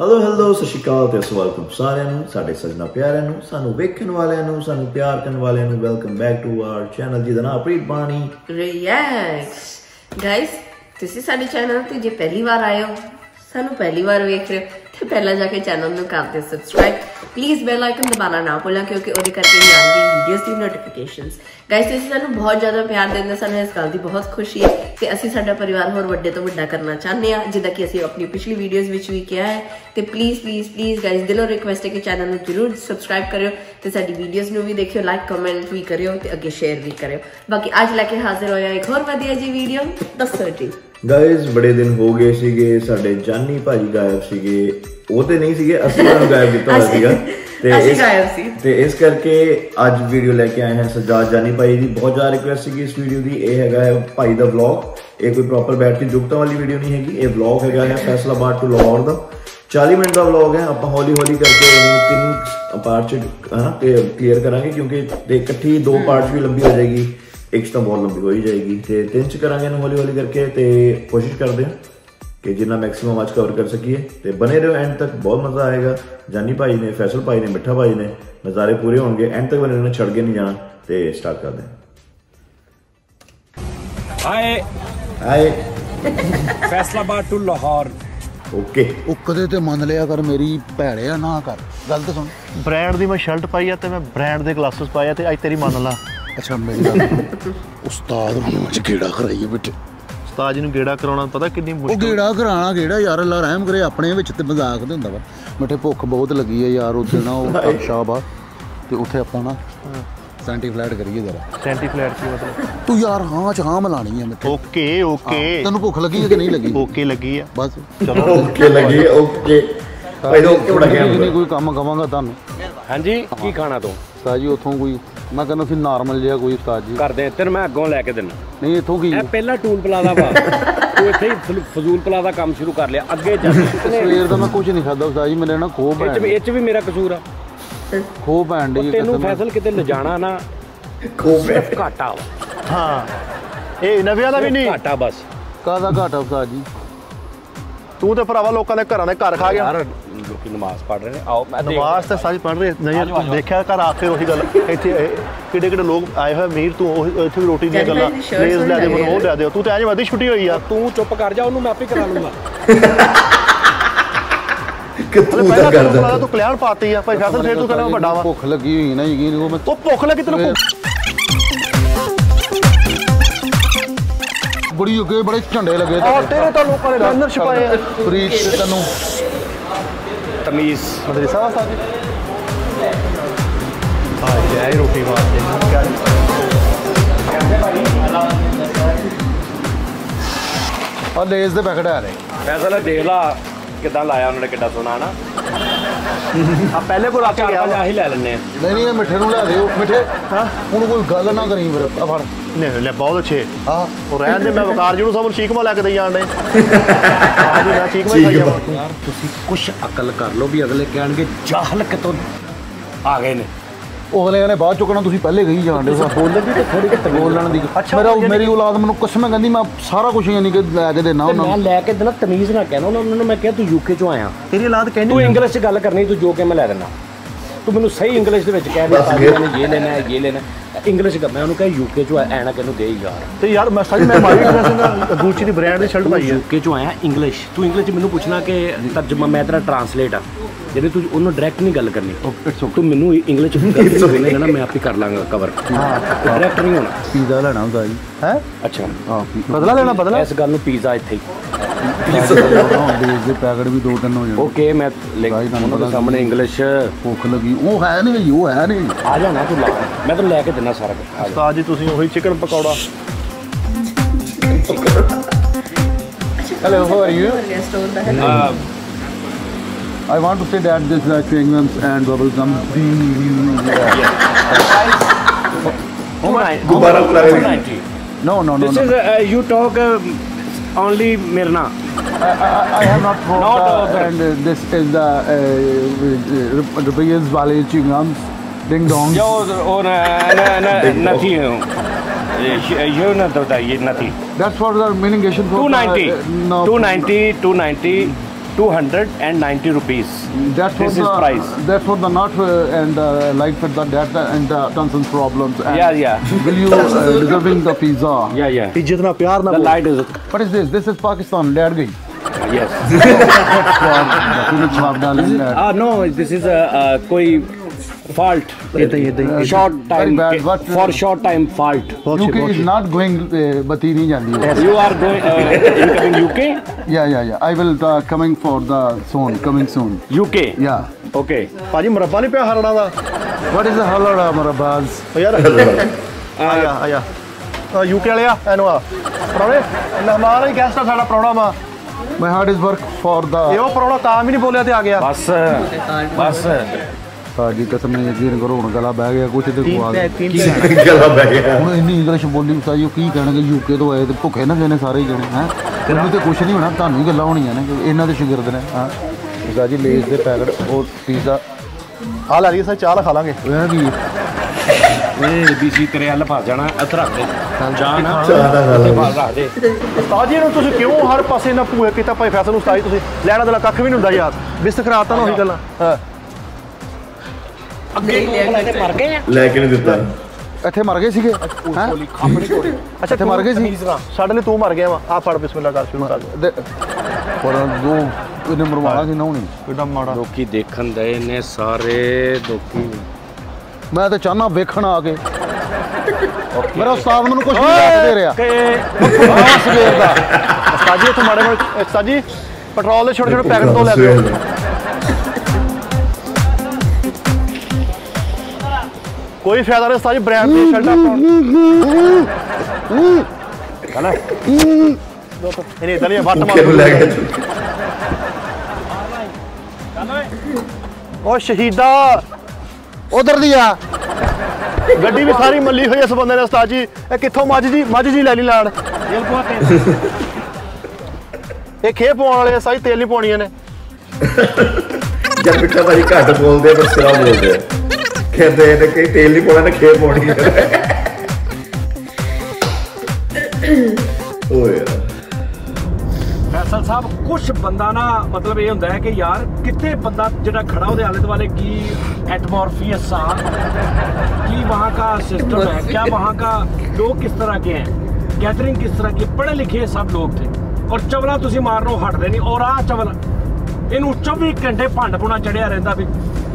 Hello hello ਸਤਿ ਸ਼੍ਰੀ ਅਕਾਲ ਤੇ welcome ਸਾਰਿਆਂ ਨੂੰ, ਸਾਡੇ ਸਜਣਾ ਪਿਆਰਿਆਂ ਨੂੰ, ਸਾਨੂੰ ਵੇਖਣ ਵਾਲਿਆਂ ਨੂੰ, ਸਾਨੂੰ ਪਿਆਰ ਕਰਨ ਵਾਲਿਆਂ ਨੂੰ welcome back to our channel ਜਿਹਦਾ ਨਾਮ ਪ੍ਰੀਤ ਬਾਣੀ। ਰਿਐਕਟਸ ਗਾਇਸ ਤੁਸੀਂ ਸਾਡੇ ਚੈਨਲ ਤੇ ਜੇ ਪਹਿਲੀ ਵਾਰ ਆਏ ਹੋ, ਸਾਨੂੰ ਪਹਿਲੀ ਵਾਰ ਵੇਖ ਰਹੇ ਹੋ ਪਹਿਲਾਂ ਜਾ ਕੇ ਚੈਨਲ ਨੂੰ ਕਰ ਦਿਓ ਸਬਸਕ੍ਰਾਈਬ ਪਲੀਜ਼ ਬੈਲ ਆਈਕਨ ਦਬਾਉਣਾ ਨਾ ਭੁੱਲਣਾ ਕਿਉਂਕਿ ਉਹਦੇ ਕਰਕੇ ਹੀ ਆਉਂਦੀ ਵੀਡੀਓਜ਼ ਦੀ ਨੋਟੀਫਿਕੇਸ਼ਨਸ ਗਾਇਸ ਤੁਸੀਂ ਸਾਨੂੰ ਬਹੁਤ ਜ਼ਿਆਦਾ ਪਿਆਰ ਦਿੰਦੇ ਸਾਨੂੰ ਇਸ ਗੱਲ ਦੀ ਬਹੁਤ ਖੁਸ਼ੀ ਹੈ ਤੇ ਅਸੀਂ ਸਾਡਾ ਪਰਿਵਾਰ ਹੋਰ ਵੱਡੇ ਤੋਂ ਵੱਡਾ ਕਰਨਾ ਚਾਹੁੰਦੇ ਹਾਂ, ਜਿੱਦਾਂ ਕਿ ਅਸੀਂ ਆਪਣੀ ਪਿਛਲੀ ਵੀਡੀਓਜ਼ ਵਿੱਚ ਵੀ ਕਿਹਾ ਹੈ। ਤੇ ਪਲੀਜ਼ ਪਲੀਜ਼ ਪਲੀਜ਼ ਗਾਇਸ ਦਿਲੋਂ ਰਿਕੁਐਸਟ ਹੈ ਕਿ ਚੈਨਲ ਨੂੰ ਜਰੂਰ ਸਬਸਕ੍ਰਾਈਬ ਕਰਿਓ ਤੇ ਸਾਡੀ ਵੀਡੀਓਜ਼ ਨੂੰ ਵੀ ਦੇਖਿਓ ਲਾਈਕ ਕਮੈਂਟ ਵੀ ਕਰਿਓ ਤੇ ਅੱਗੇ ਸ਼ੇਅਰ ਵੀ ਕਰਿਓ। ਬਾਕੀ ਅੱਜ ਲੈ ਕੇ ਹਾਜ਼ਰ ਹੋਇਆ ਇੱਕ ਹੋਰ ਵਧੀਆ ਜੀ ਵੀਡੀਓ ਦੱਸੋ ਜੀ। ਗਾਇਜ਼ ਬੜੇ ਦਿਨ ਹੋ ਗਏ ਸੀਗੇ ਸਾਡੇ ਜਾਨੀ ਭਾਜੀ ਗਾਇਬ ਸੀਗੇ। ਉਹ ਤੇ ਨਹੀਂ ਸੀਗੇ ਅਸੀਂ ਉਹਨਾਂ ਨੂੰ ਗਾਇਬ ਕੀਤਾ ਹੋਇਆ ਅਸੀਂ- ਸੀਗਾ। ਅਸੀਂ ਇਸ- ਗਾਇਬ ਸੀ। ਤੇ ਇਸ ਕਰਕੇ ਅੱਜ ਵੀਡੀਓ ਲੈ ਕੇ ਆਏ ਹਾਂ ਸਜਾਦ ਜਾਨੀ ਭਾਈ ਦੀ। ਬਹੁਤ ਜ਼ਿਆਦਾ ਰਿਕੁਐਸਟ ਸੀਗੀ ਇਸ ਵੀਡੀਓ ਦੀ। ਇਹ ਹੈਗਾ ਹੈ ਭਾਈ ਦਾ ਵਲੌਗ ਇਹ ਕੋਈ ਪ੍ਰੋਪਰ ਬੈਠ ਕੇ ਜੁਗਤਾਂ ਵਾਲੀ ਵੀਡੀਓ ਨਹੀਂ ਹੈਗੀ। ਇਹ ਵਲੌਗ ਹੈਗਾ ਹੈ ਫੈਸਲਾਬਾਦ ਟੂ ਲਾਹੌਰ ਦਾ 40 ਮਿੰਟ ਦਾ ਵਲੌਗ ਹੈ। ਆਪਾਂ ਹੌਲੀ ਹੌਲੀ ਕਰਕੇ ਇਹਨੂੰ ਤਿੰਨ ਪਾਰਟ ਚ ਹਾਂ ਤੇ ਕਲੀਅਰ ਕਰਾਂਗੇ ਕਿਉਂਕਿ ਤੇ ਇਕੱਠੀ ਦੋ ਪਾਰਟਸ ਵੀ ਲੰਬੀ ਹੋ ਜਾਏਗੀ। ਇੱਕ ਤਾਂ ਬਹੁਤ ਲੰਬੀ ਹੋ ਹੀ ਜਾਏਗੀ ਤੇ ਤਿੰਨ ਚ ਕਰਾਂਗੇ ਇਹਨੂੰ ਹੌਲੀ ਹੌਲੀ ਕਰਕੇ ਤੇ ਕੋਸ਼ਿਸ਼ ਕਰਦੇ ਹਾਂ ਕਿ ਜਿੰਨਾ ਮੈਕਸਿਮਮ ਅੱਜ ਕਵਰ ਕਰ ਸਕੀਏ। ਤੇ ਬਨੇ ਰਹੋ ਐਂਡ ਤੱਕ ਬਹੁਤ ਮਜ਼ਾ ਆਏਗਾ। ਜਾਨੀ ਭਾਈ ਨੇ ਫੈਸਲ ਭਾਈ ਨੇ ਮਿੱਠਾ ਭਾਈ ਨੇ ਨਜ਼ਾਰੇ ਪੂਰੇ ਹੋਣਗੇ। ਐਂਡ ਤੱਕ ਬਨੇ ਰਹਿਣਾ ਛੱਡ ਕੇ ਨਹੀਂ ਜਾਣਾ ਤੇ ਸਟਾਰਟ ਕਰਦੇ ਹਾਂ। ਆਏ। ਹਾਏ ਫੈਸਲਾਬਾਦ ਟੂ ਲਾਹੌਰ। ਓਕੇ ਉਹ ਕਦੇ ਤੇ ਮੰਨ ਲਿਆ ਕਰ ਮੇਰੀ ਭੈੜਿਆ ਨਾ ਕਰ। ਗੱਲ ਤਾਂ ਸੁਣ। ਬ੍ਰਾਂਡ ਦੀ ਮੈਂ ਸ਼ਰਟ ਪਾਈ ਆ ਤੇ ਮੈਂ ਬ੍ਰਾਂਡ ਦੇ ਗਲਾਸਸ ਪਾਏ ਆ ਤੇ ਅੱਜ ਤੇਰੀ ਮੰਨ ਲਾ। ਅੱਛਾ ਮੇਰੀ ਉਸਤਾਦ ਨੂੰ ਅੱਜ ਗੇੜਾ ਕਰਾਈਏ ਬਿੱਟੇ। ਉਸਤਾਦ ਜੀ ਨੂੰ ਗੇੜਾ ਕਰਾਉਣਾ ਪਤਾ ਕਿੰਨੀ ਉਹ ਮੁਸ਼ਕਲ ਗੇੜਾ ਕਰਾਣਾ ਗੇੜਾ ਯਾਰ ਅੱਲਾ ਰਹਿਮ ਕਰੇ ਆਪਣੇ ਵਿੱਚ ਤੇ ਮਜ਼ਾਕ ਤੇ ਹੁੰਦਾ ਵਾ। ਮਿੱਠੇ ਭੁੱਖ ਬਹੁਤ ਲੱਗੀ ਹੈ ਯਾਰ ਉੱਥੇ ਨਾ ਉਹ ਆ ਤੇ ਉੱਥੇ ਆਪਾਂ ਨਾ ਸੈਂਟੀ ਫਲੈਟ ਕਰੀਏ ਜਰਾ। ਸੈਂਟੀ ਫਲੈਟ ਕੀ ਮਤਲਬ? ਤੂੰ ਯਾਰ ਹਾਂ ਚ ਹਾਂ ਮਿਲਾਣੀ ਹੈ ਮਿੱਠੇ। Okay okay. ਤੈਨੂੰ ਭੁੱਖ ਲੱਗੀ ਹੈ ਕਿ ਨਹੀਂ ਲੱਗੀ? ਓਕੇ ਲੱਗੀ ਆ। ਬਸ। ਚਲੋ। ਓਕੇ ਲੱਗੀ ਓਕੇ। ਭਾਈ ਦਾ ਓਕੇ ਬੜਾ ਗਿਆ ਨਹੀਂ ਕੋਈ ਕੰਮ ਕਵਾਂਗਾ ਤੁਹਾਨੂੰ। ਹਾਂਜੀ ਕੀ ਖਾਣਾ ਤੂੰ? ਉਸਤਾਦ ਜੀ ਉੱਥੋਂ ਕੋਈ ਮੈਂ ਕਹਿੰਦਾ ਸੀ ਨਾਰਮਲ ਜਿਹਾ ਕੋਈ ਉਸਤਾਦ ਜੀ। ਕਰਦੇ ਤੈਨੂੰ ਮੈਂ ਅੱਗੋਂ ਲੈ ਕੇ ਦਿੰਦਾ। ਨਹੀਂ ਇੱਥੋਂ ਕੀ? ਇਹ ਪਹਿਲਾ ਟੂਲ ਪਲਾਜ਼ਾ ਵਾ। ਤੂੰ ਇੱਥੇ ਹੀ ਫਜ਼ੂਲ ਪਲਾ ਦਾ ਕੰਮ ਸ਼ੁਰੂ ਕਰ ਲਿਆ ਅੱਗੇ ਜਾ ਸਵੇਰ ਦਾ ਮੈਂ ਕੁਝ ਨਹੀਂ ਖਾਦਾ ਉਸਤਾਦ ਜੀ ਮੇਰੇ ਨਾ ਖੋਹ ਇਹ ਚ ਭੈਣ ਵੀ ਇਹ ਚ ਵੀ ਮੇਰਾ ਕਸੂਰ ਆ। ਖੋਹ ਭੈਣ ਦੀ ਤੈਨੂੰ ਫੈਸਲ ਕਿਤੇ ਲਿਜਾਣਾ ਨਾ ਸਿਰਫ ਘਾਟਾ ਵਾ। ਹਾਂ। ਇਹ ਨਵਿਆਂ ਦਾ ਵੀ ਨਹੀਂ। ਘਾਟਾ ਬਸ। ਕਾਦਾ ਘਾਟਾ ਉਸਤਾਦ ਜੀ? ਤੂੰ ਤੇ ਭਰਾਵਾ ਲੋਕਾਂ ਦੇ ਘਰਾਂ ਦੇ ਘਰ ਖਾ ਗਿਆ। ਯਾਰ ਲੋਕੀ ਨਮਾਜ਼ ਪੜ੍ਹ ਰਹੇ ਨੇ ਆਓ ਮੈਂ ਨਮਾਜ਼ ਤੇ ਸਾਰੀ ਪੜ ਰਹੇ ਨਹੀਂ ਦੇਖਿਆ ਘਰ ਆ ਕੇ ਉਹੀ ਗੱਲ ਇੱਥੇ ਕਿਹੜੇ ਕਿਹੜੇ ਲੋਕ ਆਏ ਹੋਏ ਅਮੀਰ ਤੂੰ ਉਹ ਇੱਥੇ ਵੀ ਰੋਟੀ ਦੀਆਂ ਗੱਲਾਂ ਦੀ ਲੇਜ਼ ਲੈ ਦੇ ਮੈਨੂੰ ਉਹ ਲੈ ਦਿਓ ਤੂੰ ਤੇ ਅੱਜ ਵਾਦੀ ਛੁੱਟੀ ਹੋਈ ਆ। ਤੂੰ ਚੁੱਪ ਕਰ ਜਾ ਉਹਨੂੰ ਮੈਂ ਆਪੇ ਕਰਾ ਲੂੰਗਾ। ਕਿੱਥੋਂ ਪਹਿਲਾਂ ਦਾ ਤੂੰ ਕਰਦਾ? ਪਹਿਲਾਂ ਤੂੰ ਕਲਿਆਣ ਪਾਤੀ ਆ ਭਾਈ ਫੈਸਲ ਫੇਰ ਤੂੰ ਕਹਿੰਦਾ ਮੈਂ ਵੱਡਾ ਵਾ। ਭੁੱਖ ਲੱਗੀ ਹੋਈ ਨਾ ਯਕੀਨ ਉਹ ਮੈਂ ਉਹ ਭੁੱਖ ਲੱਗੀ ਤੈਨੂੰ ਭੁੱਖ ਬੜੀ ਅੱਗੇ ਬੜੇ ਝੰਡੇ ਲੱਗੇ ਤੇਰੇ ਤਾਂ ਲੋਕਾਂ ਨੇ ਬੈਨਰ ਛਪਾਏ ਆ। ਫਰੀਦ ਤੇ ਤੈਨੂੰ। ਤਮੀਜ਼। ਮਦਰਸਾ ਆ ਸਾਜੀ ਆ ਜਾਏ ਰੋਟੀ ਵਾਸਤੇ ਆ ਲੇਜ਼ ਦੇ ਪੈਕਟ ਆ ਰਹੇ। ਫੈਸਲ ਦੇਖ ਲਾ ਕਿਦਾਂ ਲਾਇਆ ਉਹਨਾਂ ਨੇ ਕਿੱਡਾ ਸੋਹਣਾ ਨਾ ਆ ਪਹਿਲੇ ਕੋਲ ਆ ਕੇ ਗਿਆ। ਵਾ। ਆਹੀ ਲੈ ਲੈਣੇ ਆ। ਨਹੀਂ ਨਹੀਂ ਇਹ ਮਿੱਠੇ ਨੂੰ ਲੈ ਦਿਓ। ਮਿੱਠੇ ਹਾਂ ਹੁਣ ਕੋਈ ਗੱਲ ਨਾ ਕਰੀ ਫਿਰ ਆ ਫੜ। ਨਹੀਂ ਲੈ ਬਹੁਤ ਅੱਛੇ। ਆ ਉਹ ਰਹਿਣ ਦੇ ਮੈਂ ਵਕਾਰ ਜੀ ਨੂੰ ਸਭ ਨੂੰ ਚੀਕਮਾ ਲੈ ਕੇ ਦੇਈ ਜਾਣ ਡੇ ਆ ਜੀ ਮੈਂ ਚੀਕਮਾ ਹੀ ਖਾਈ ਜਾਵਾਂ। ਯਾਰ ਤੁਸੀਂ ਕੁਛ ਅਕਲ ਕਰ ਲਓ ਵੀ ਅਗਲੇ ਕਹਿਣਗੇ ਜਾਹਲ ਕਿਤੋਂ ਆ ਗਏ ਨੇ। ਉਹ ਅਗਲੇ ਨੇ ਬਾਅਦ ਚੁੱਕਣਾ ਤੁਸੀਂ ਪਹਿਲੇ ਗਈ ਜਾਣਦੇ ਹੋ ਬੋਲਣ ਦੀ ਤੇ ਥੋੜੀ ਕਿ ਬੋਲਣ ਦੀ। ਮੇਰਾ ਮੇਰੀ ਔਲਾਦ ਮੈਨੂੰ ਕਸਮ ਕਹਿੰਦੀ ਮੈਂ ਸਾਰਾ ਕੁਝ ਯਾਨੀ ਕਿ ਲੈ ਕੇ ਦੇਣਾ ਉਹਨਾਂ ਮੈਂ ਨੂੰ। ਲੈ ਕੇ ਦੇਣਾ ਤਮੀਜ਼ ਨਾ ਕਹਿਣਾ ਉਹਨਾਂ ਨੂੰ ਮੈਂ ਕਿਹਾ ਤੂੰ ਯੂਕੇ ਚੋਂ ਆਇਆ। ਤੇਰੀ ਔਲਾਦ ਕਹਿੰਦੀ ਤੂੰ ਇੰਗਲਿਸ਼ 'ਚ ਗੱਲ ਕਰਨੀ ਤੂੰ ਜੋ ਕਿ ਮੈਂ ਲੈ ਦੇਣਾ। ਤੂੰ ਮੈਨੂੰ ਸਹੀ ਇੰਗਲਿਸ਼ ਦੇ ਵਿੱਚ ਕਹਿ ਦੇ। ਮੈंने ਇਹ ਲੈਣਾ ਹੈ ਇਹ ਲੈਣਾ। ਇੰਗਲਿਸ਼ ਕਰ ਮੈਂ ਉਹਨੂੰ ਕਿਹਾ ਯੂਕੇ ਚੋਂ ਆਇਆ ਐਨਾ ਕਿਹਨੂੰ ਦੇ ਯਾਰ। ਤੇ ਯਾਰ ਮੈਂ ਸੱਚ ਮੈਂ ਮਾਰੀ ਡਰੈਸ ਗੂਚੀ ਦੀ ਬ੍ਰਾਂਡ ਦੀ ਸ਼ਰਟ ਪਾਈ ਹੈ ਯੂਕੇ ਚੋਂ ਆਇਆ ਇੰਗਲਿਸ਼ ਤੂੰ ਇੰਗਲਿਸ਼ 'ਚ ਮੈਨੂੰ ਪੁੱਛਣਾ ਕਿ ਤਰਜਮਾ ਮੈਂ ਤੇਰਾ ਟਰਾਂਸਲੇਟ ਆ। ਜਿਹੜੇ ਤੂੰ ਉਹਨੂੰ ਡਾਇਰੈਕਟ ਨਹੀਂ ਗੱਲ ਕਰਨੀ। ਤੂੰ ਮੈਨੂੰ ਇੰਗਲਿਸ਼ 'ਚ ਗੱਲ ਕਰਨੀ ਨਾ ਮੈਂ ਆਪੇ ਕਰ ਲਾਂਗਾ ਕਵਰ ਡਾਇਰੈਕਟ ਨਹੀਂ ਹੋਣਾ। ਪੀਜ਼ਾ ਲੈਣਾ ਹੁੰਦਾ ਜੀ। ਹੈ? ਅੱਛਾ। ਹਾਂ ਬਦਲਾ ਲੈਣਾ ਬਦਲਾ। ਇਸ ਗੱਲ ਨੂੰ ਪੀਜ਼ਾ ਇੱਥੇ ਹੀ। ਲੇਜ਼ ਦੇ ਪੈਕਟ ਵੀ ਦੋ ਤਿੰਨ ਹੋ ਜਾਣੇ। ਓਕੇ ਮੈਂ ਉਹਨਾਂ ਦੇ ਸਾਹਮਣੇ ਇੰਗਲਿਸ਼ ਭੁੱਖ ਲੱਗੀ। ਉਹ ਹੈ ਨਹੀਂ ਜੀ ਉਹ ਹੈ ਨਹੀਂ। ਆ ਜਾਣਾ ਤੂੰ ਲਾ। ਮੈਂ ਤੈਨੂੰ ਲੈ ਕੇ ਦਿੰਦਾ ਸਾਰਾ ਕੁਝ। ਉਸਤਾਦ ਜੀ ਤੁਸੀਂ ਉਹੀ chicken pakora. Hello how are you store ਦਾ ਹੈ। Ah, I want to say that this is chewing gums and bubble gum. How much? Gubara Gubara. No, no, no. This no. is uh, you talk uh, only Mirna. I, I, I have not talked. not uh, and uh, this is the uh, uh rupees wale chewing gums. Ding dong. Yo, or uh, na na na to da nothing. That's for the meaning. 290. Uh, no, 290, 290. 290 rupees. That this the, is price. That's for the nut uh, and uh, like for the data and uh, tons problems. And yeah, yeah. Will you uh, deserving the pizza? Yeah, yeah. जितना प्यार ना the light is. What is this? This is Pakistan. Let गई. Yes. uh, no, this is a uh, uh, koi fault short time for short time fault UK is not going bati nahi jandi hai you are going uh, incoming UK yeah yeah yeah I will uh, coming for the soon coming soon UK yeah okay ਭਾਜੀ ਮਰੱਬਾ ਨਹੀਂ ਪਿਆ ਹਰੜਾ ਦਾ what is the halada ਮਰੱਬਾਸ ਯਾਰ ਆਇਆ ਆਇਆ UK ਵਾਲਿਆ ਇਹਨੂੰ ਆ ਪ੍ਰੋਣੇ ਮਹਿਮਾਨ ਹੀ ਗੈਸਟ ਆ ਸਾਡਾ ਪ੍ਰੋਣਾ ਵਾ my heart is work for ਦਾ ਇਹ ਉਹ ਪ੍ਰੋਣਾ ਤਾਂ ਵੀ ਨਹੀਂ ਬੋਲਿਆ ਤੇ ਆ ਗਿਆ ਬਸ ਬਸ ਸਾਡੀ ਕਸਮ ਨੇ ਯਕੀਨ ਕਰੋ ਹੁਣ ਗਲਾ ਬਹਿ ਗਿਆ ਕੁਛ ਤੇ ਖਵਾ ਦੇ। ਗਲਾ ਬਹਿ ਗਿਆ। ਹੁਣ ਇੰਨੀ ਇੰਗਲਿਸ਼ ਬੋਲੀ ਸਾਈ ਉਹ ਕੀ ਕਹਿਣਗੇ ਯੂਕੇ ਤੋਂ ਆਏ ਤੇ ਭੁੱਖੇ ਨਾ ਗਏ ਨੇ ਸਾਰੇ ਜਣੇ ਹੈ? ਤੈਨੂੰ ਤੇ ਕੁਛ ਨਹੀਂ ਹੋਣਾ ਤੁਹਾਨੂੰ ਹੀ ਗੱਲਾਂ ਹੋਣੀਆਂ ਨੇ ਇਹਨਾਂ ਦੇ ਸ਼ਾਗਿਰਦ ਨੇ ਹਾਂ? ਉਸਾ ਜੀ ਲੇਸ ਦੇ ਪੈਕਟ ਉਹ ਪੀਜ਼ਾ ਆ ਲੈ ਲਈ ਸਾਂ ਚਾਹ ਖਾ ਲਾਂਗੇ। ਇਹ ਕੀ ਇਹ ਬੀਸੀ ਤੇਰੇ ਹੱਲ ਫਸ ਜਾਣਾ ਰੱਖ ਦੇ। ਚਾਹ ਨਾ ਚਾਹ ਤੇ ਰੱਖ ਦੇ। ਉਸਤਾਦ ਜੀ ਨੂੰ ਤੁਸੀਂ ਕਿਉਂ ਹਰ ਪਾਸੇ ਨਾ ਭੂਏ ਕੀਤਾ ਭਾਈ ਫੈਸਲ ਨੂੰ ਉਸਤਾਦ ਜੀ ਤੁਸੀਂ ਲੈਣਾ ਦੇਣਾ ਕੱਖ ਵੀ ਨਹੀਂ ਹੁੰਦਾ ਯਾਰ। ਬਿਸਤ ਖਰਾਤਾ ਨਾ ਉਹੀ ਗੱਲਾਂ। ਹਾਂ। ਅੱਗੇ ਤੋਂ ਮਰ ਗਏ ਆ। ਲੈ ਕੇ ਨਹੀਂ ਦਿੱਤਾ। ਇੱਥੇ ਮਰ ਗਏ ਸੀਗੇ ਹੈਂ? ਅੱਛਾ ਇੱਥੇ ਮਰ ਗਏ ਸੀ। ਸਾਡੇ ਲਈ ਤੂੰ ਮਰ ਗਿਆ ਵਾ। ਆ ਫੜ ਬਿਸਮਿਲ੍ਲਾ ਕਰ ਸ਼ੁਰੂ ਕਰ। ਦੇ- ਪਰ ਦੋ ਇਹਨੇ ਮਰਵਾਣਾ ਸੀ ਨਾ ਹੁਣੀ ਕਿੱਡਾ ਮਾੜਾ। ਲੋਕੀ ਦੇਖਣ ਦੇ ਨੇ ਸਾਰੇ ਲੋਕੀ। ਮੈਂ ਤਾਂ ਚਾਹਨਾ ਵੇਖਣ ਆ ਕੇ। ਮੇਰਾ ਉਸਤਾਦ ਮੈਨੂੰ ਕੁਝ ਨਹੀਂ ਦੱਸ ਦੇ ਰਿਹਾ। ਸਵੇਰ ਦਾ। ਉਸਤਾਦ ਜੀ ਇੱਥੇ ਮਾੜੇ ਮਾੜੇ ਉਸਤਾਦ ਜੀ ਪੈਟਰੋਲ ਦੇ ਛੋਟੇ ਛੋਟੇ ਪੈਕਟ ਤੋਂ ਲੈ ਕੇ ਆਓ। ਕੋਈ ਫਾਇਦਾ ਨਹੀਂ ਉਸਤਾਦ ਜੀ ਬ੍ਰਾਂਡ ਦੀ ਸ਼ਰਟਾਂ ਪਾਉਣ ਹਨਾ? ਇਹਨੇ ਇਦਾਂ ਨਹੀਂ ਵੱਟ ਕਿਹਨੂੰ ਲੈ ਮਾਰ ਕੇ ਓ ਸ਼ਹੀਦਾ ਉਧਰ ਦੀ ਆ। ਗੱਡੀ ਵੀ ਸਾਰੀ ਮੱਲੀ ਹੋਈ ਇਸ ਬੰਦੇ ਨੇ ਉਸਤਾਦ ਜੀ। ਇਹ ਕਿੱਥੋਂ ਮੱਝ ਜੀ ਮੱਝ ਜੀ ਲੈ ਲਈ ਲਾੜ ਇਹ ਖੇ ਪਾਉਣ ਵਾਲੇ ਸਾਰੀ ਤੇਲ ਨਹੀਂ ਪਾਉਣੀਆਂ ਨੇ। ਜਦ ਮਿੱਠਾ ਭਾਜੀ ਘੱਟ ਬੋਲਦੇ ਪਰ ਸਿਰਾ ਬੋਲਦੇ ਆ। ਖੇਦ ਦੇ ਕਈ ਤੇਲ ਨਹੀਂ ਪਾਉਣਾ ਨਾ ਖੇਰ ਪਾਉਣੀ ਓਏ ਫੈਸਲ ਸਾਹਿਬ ਕੁਝ ਬੰਦਾ ਨਾ ਮਤਲਬ ਇਹ ਹੁੰਦਾ ਹੈ ਕਿ ਯਾਰ ਕਿਤੇ ਬੰਦਾ ਜਿਹੜਾ ਖੜਾ ਉਹਦੇ ਆਲੇ ਦੁਆਲੇ ਕੀ ਐਟਮੋਰਫੀਅਸ ਆ, ਕੀ ਵਹਾਂ ਦਾ ਸਿਸਟਮ ਹੈ, ਕਿਆ ਵਹਾਂ ਦਾ ਲੋਕ ਕਿਸ ਤਰ੍ਹਾਂ ਕੇ ਹੈ ਗੈਦਰਿੰਗ ਕਿਸ ਤਰ੍ਹਾਂ ਕੀ ਪੜ੍ਹੇ ਲਿਖੇ ਸਭ ਲੋਕ ਥੇ ਔਰ ਚਵਲਾ ਤੁਸੀਂ ਮਾਰਨੋਂ ਹਟਦੇ ਨਹੀਂ। ਔਰ ਆ ਚਵਲ, ਇਹਨੂੰ 24 ਘੰਟੇ ਭੰਡ ਪੁਣਾ ਚੜਿਆ ਰਹਿੰਦਾ ਵੀ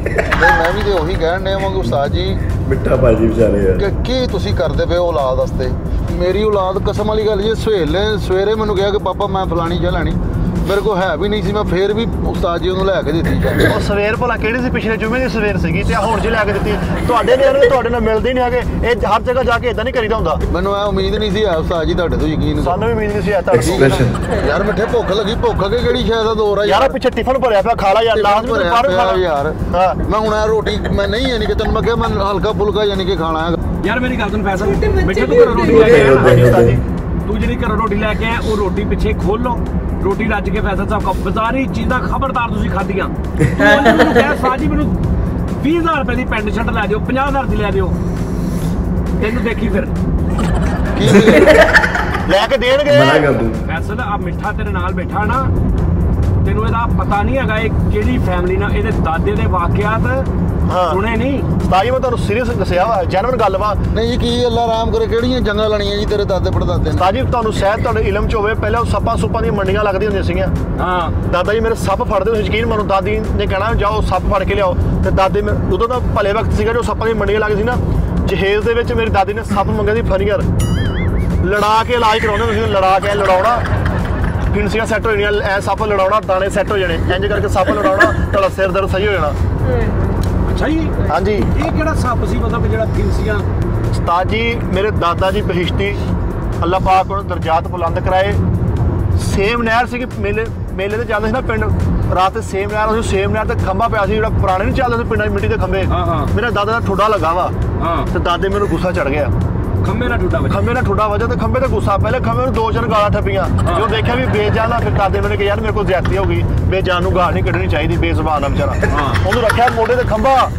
ਮੈਂ ਵੀ ਤੇ ਉਹੀ ਕਹਿਣ ਡਿਆ ਵਾਂ ਕਿ ਉਸਤਾਦ ਜੀ। ਮਿੱਠਾ ਭਾਜੀ ਵਿਚਾਰੇ ਯਾਰ ਕਿ ਕੀ ਤੁਸੀਂ ਕਰਦੇ ਪਏ ਔਲਾਦ ਵਾਸਤੇ? ਮੇਰੀ ਔਲਾਦ ਕਸਮ ਵਾਲੀ ਗੱਲ ਜੇ ਸਵੇਲ ਸਵੇਰੇ ਮੈਨੂੰ ਕਿਹਾ ਕਿ ਪਾਪਾ ਮੈਂ ਫਲਾਣੀ ਚਾਹ ਲੈਣੀ। ਮੇਰੇ ਕੋਲ ਹੈ ਵੀ ਨਹੀਂ ਸੀ ਮੈਂ ਫੇਰ ਵੀ ਉਸਤਾਦ ਜੀ ਉਹਨੂੰ ਲੈ ਕੇ ਦਿੱਤੀ ਉਹ ਸਵੇਰ ਭਲਾ ਕਿਹੜੀ ਸੀ ਪਿਛਲੇ ਜੁਮੇ ਦੀ ਸਵੇਰ ਸੀਗੀ ਤੇ ਆਹ ਹੁਣ ਜੀ ਲੈ ਕੇ ਦਿੱਤੀ। ਤੁਹਾਡੇ ਨਿਆਣੇ ਤੁਹਾਡੇ ਨਾਲ ਮਿਲਦੇ ਨਹੀਂ ਹੈਗੇ। ਇਹ ਹਰ ਜਗ੍ਹਾ ਜਾ ਕੇ ਇਦਾਂ ਨਹੀਂ ਕਰੀਦਾ ਹੁੰਦਾ। ਮੈਨੂੰ ਇਹ ਉਮੀਦ ਨਹੀਂ ਸੀ ਹੈ ਉਸਤਾਦ ਜੀ ਤੁਹਾਡੇ ਤੋਂ ਯਕੀਨ ਸਾਨੂੰ ਵੀ ਉਮੀਦ ਨਹੀਂ ਸੀ ਐ ਤੁਹਾਡੇ ਯਾਰ ਮਿੱਠੇ ਭੁੱਖ ਲੱਗੀ ਭੁੱਖ ਅੱਗੇ ਕਿਹੜੀ ਸ਼ਾਇਦ ਦਾ ਦੌਰ ਆ ਯਾਰ ਪਿੱਛੇ ਟਿਫਨ ਭਰਿਆ ਪਿਆ ਖਾ ਲਾ ਯਾਰ ਲਾਜ਼ਮੀ ਪਿਆ ਖਾ ਯਾਰ। ਹਾਂ। ਮੈਂ ਹੁਣ ਇਹ ਰੋਟੀ ਮੈਂ ਨਹੀਂ ਯਾਨੀ ਕਿ ਤੈਨੂੰ ਮੈਂ ਕਿਹਾ ਮੈਂ ਹਲਕਾ ਫੁਲਕਾ ਯਾਨੀ ਕਿ ਖਾਣਾ ਹੈ ਯਾਰ ਮੇਰੀ ਗੱਲ ਸੁਣ ਫੈਸਲ ਬੈਠੇ ਤੂੰ ਰੋਟੀ ਲੈ ਕੇ ਆਇਆ। ਤੂੰ ਜਿਹੜੀ ਘਰੋਂ ਰੋਟੀ ਲੈ ਕੇ ਆਇਆ ਉਹ ਰੋਟੀ ਪਿੱਛੇ ਖੋਲੋ ਰੋਟੀ ਰੱਜ ਕੇ ਫੈਸਲ ਸਾਹਿਬ ਕਾ ਬਾਜ਼ਾਰੀ ਚੀਜ਼ਾਂ ਖਬਰਦਾਰ ਤੁਸੀਂ ਖਾਧੀਆਂ। ਮੈਨੂੰ ਕਿਹਾ ਸਾਜੀ ਮੈਨੂੰ 20000 ਰੁਪਏ ਦੀ ਪੈਂਟ ਸ਼ਰਟ ਲੈ ਦਿਓ 50000 ਦੀ ਲੈ ਦਿਓ। ਤੈਨੂੰ ਦੇਖੀ ਫਿਰ। ਕੀ? ਲੈ ਕੇ ਦੇਣਗੇ। ਮਨਾ ਕਰ ਦੂੰ। ਫੈਸਲ ਆ ਮਿੱਠਾ ਤੇਰੇ ਨਾਲ ਬੈਠਾ ਨਾ। ਤੈਨੂੰ ਇਹਦਾ ਪਤਾ ਨਹੀਂ ਹੈਗਾ ਇਹ ਕਿਹੜੀ ਫੈਮਿਲੀ ਨਾਲ ਇਹਦੇ ਦਾਦੇ ਦੇ ਵਾਕਿਆਤ ਹਾਂ। ਸੁਣੇ ਨਹੀਂ। ਸਤਾਈ ਮੈਂ ਤੁਹਾਨੂੰ ਸੀਰੀਅਸ ਦੱਸਿਆ ਵਾ ਜੈਨੂਨ ਗੱਲ ਵਾ। ਨਹੀਂ ਜੀ ਕੀ ਅੱਲਾ ਆਰਾਮ ਕਰੇ ਕਿਹੜੀਆਂ ਜੰਗਾਂ ਲੜੀਆਂ ਜੀ ਤੇਰੇ ਦਾਦੇ ਪੜਦਾਦੇ ਨੇ? ਸਾਜੀ ਤੁਹਾਨੂੰ ਸ਼ਾਇਦ ਤੁਹਾਡੇ ਇਲਮ ਚ ਹੋਵੇ ਪਹਿਲਾਂ ਉਹ ਸੱਪਾਂ ਸੁੱਪਾਂ ਦੀਆਂ ਮੰਡੀਆਂ ਲੱਗਦੀਆਂ ਹੁੰਦੀਆਂ ਸੀਗੀਆਂ। ਹਾਂ। ਦਾਦਾ ਜੀ ਮੇਰੇ ਸੱਪ ਫੜਦੇ ਹੁੰਦੇ ਸੀ, ਯਕੀਨ ਮੰਨੋ ਦਾਦੀ ਨੇ ਕਹਿਣਾ ਜਾਓ ਸੱਪ ਫੜ ਕੇ ਲਿਆਓ। ਤੇ ਦਾਦੇ ਮੇ ਉਦੋਂ ਤਾਂ ਭਲੇ ਵਕਤ ਸੀਗਾ ਜੋ ਸੱਪਾਂ ਦੀਆਂ ਮੰਡੀਆਂ ਲੱਗਦੀ ਸੀ ਨਾ ਜਹੇਜ਼ ਦੇ ਵਿੱਚ ਮੇਰੀ ਦਾਦੀ ਨੇ ਸੱਪ ਮੰਗਿਆ ਸੀ ਫਨੀਅਰ ਲੜਾ ਕੇ ਇਲਾਜ ਕਰਾਉਂਦੇ ਹੁੰਦੇ ਸੀ ਲੜਾ ਕੇ ਲੜਾਉਣਾ। ਫਿੰਸੀਆਂ ਸੈੱਟ ਹੋ ਜਾਣੀਆਂ ਐ ਸੱਪ ਲੜਾਉਣਾ ਦਾਣੇ ਸੈੱਟ ਹੋ ਜਾਣੇ। ਇੰਜ ਕਰਕੇ ਸੱਪ ਲੜਾਉਣਾ ਤੁਹਾਡਾ ਸਿਰ ਦਰਦ ਸਹੀ ਹੋ ਜਾਣਾ। ਅੱਛਾ ਜੀ। ਹਾਂਜੀ। ਇਹ ਕਿਹੜਾ ਸੱਪ ਸੀ? ਮਤਲਬ ਜਿਹੜਾ ਫਿੰਸੀਆਂ ਉਸਤਾਦ ਜੀ ਮੇਰੇ ਦਾਦਾ ਜੀ ਬਹਿਸ਼ਤੀ ਅੱਲਾਹ ਪਾਕ ਉਹਨਾਂ ਦਰਜਾਤ ਬੁਲੰਦ ਕਰਾਏ। ਸੇਮ ਨਹਿਰ ਸੀ ਕਿ ਮੇਲੇ ਮੇਲੇ ਤੇ ਜਾਂਦੇ ਸੀ ਨਾ ਪਿੰਡ। ਰਾਤ ਸੇਮ ਨਹਿਰ ਉਹ ਸੇਮ ਨਹਿਰ ਤੇ ਖੰਭਾ ਪਿਆ ਸੀ ਜਿਹੜਾ ਪੁਰਾਣੇ ਨਹੀਂ ਚੱਲਦੇ ਸੀ ਪਿੰਡਾਂ 'ਚ ਮਿੱਟੀ ਦੇ ਖੰਭੇ। ਹਾਂ, ਹਾਂ। ਮੇਰਾ ਦਾਦਾ ਦਾ ਠੁੱਡਾ ਲੱਗਾ ਵਾ। ਹਾਂ। ਤੇ ਦਾਦੇ ਮੈਨੂੰ ਗੁੱਸਾ ਚੜ ਗਿਆ। ਖੰਮੇ ਨਾਲ ਟੁੱਟਾ ਵੱਜਾ ਖੰਭੇ ਨਾਲ ਠੁੱਡਾ ਵਜਾ ਤੇ ਖੰਭੇ ਤੇ ਗੁੱਸਾ ਪਹਿਲੇ ਖੰਭੇ ਨੂੰ ਦੋ ਚਾਰ ਗਾਲਾਂ ਠੱਪੀਆਂ ਜੋ ਦੇਖਿਆ ਵੀ ਬੇਜਾਨ ਆ ਫਿਰ ਦਾਦੇ ਮੈਨੂੰ ਕਿ ਯਾਰ ਮੇਰੇ ਕੋਲ ਜ਼ਿਆਦਤੀ ਹੋ ਗਈ। ਬੇਜਾਨ ਨੂੰ ਗਾਲ ਨਹੀਂ ਕੱਢਣੀ ਚਾਹੀਦੀ ਬੇਜ਼ਬਾਨ ਆ ਵਿਚਾਰਾ। ਹਾਂ। ਉਹਨੂੰ ਰੱਖਿਆ ਮੋਢੇ ਤੇ ਖੰਭਾ।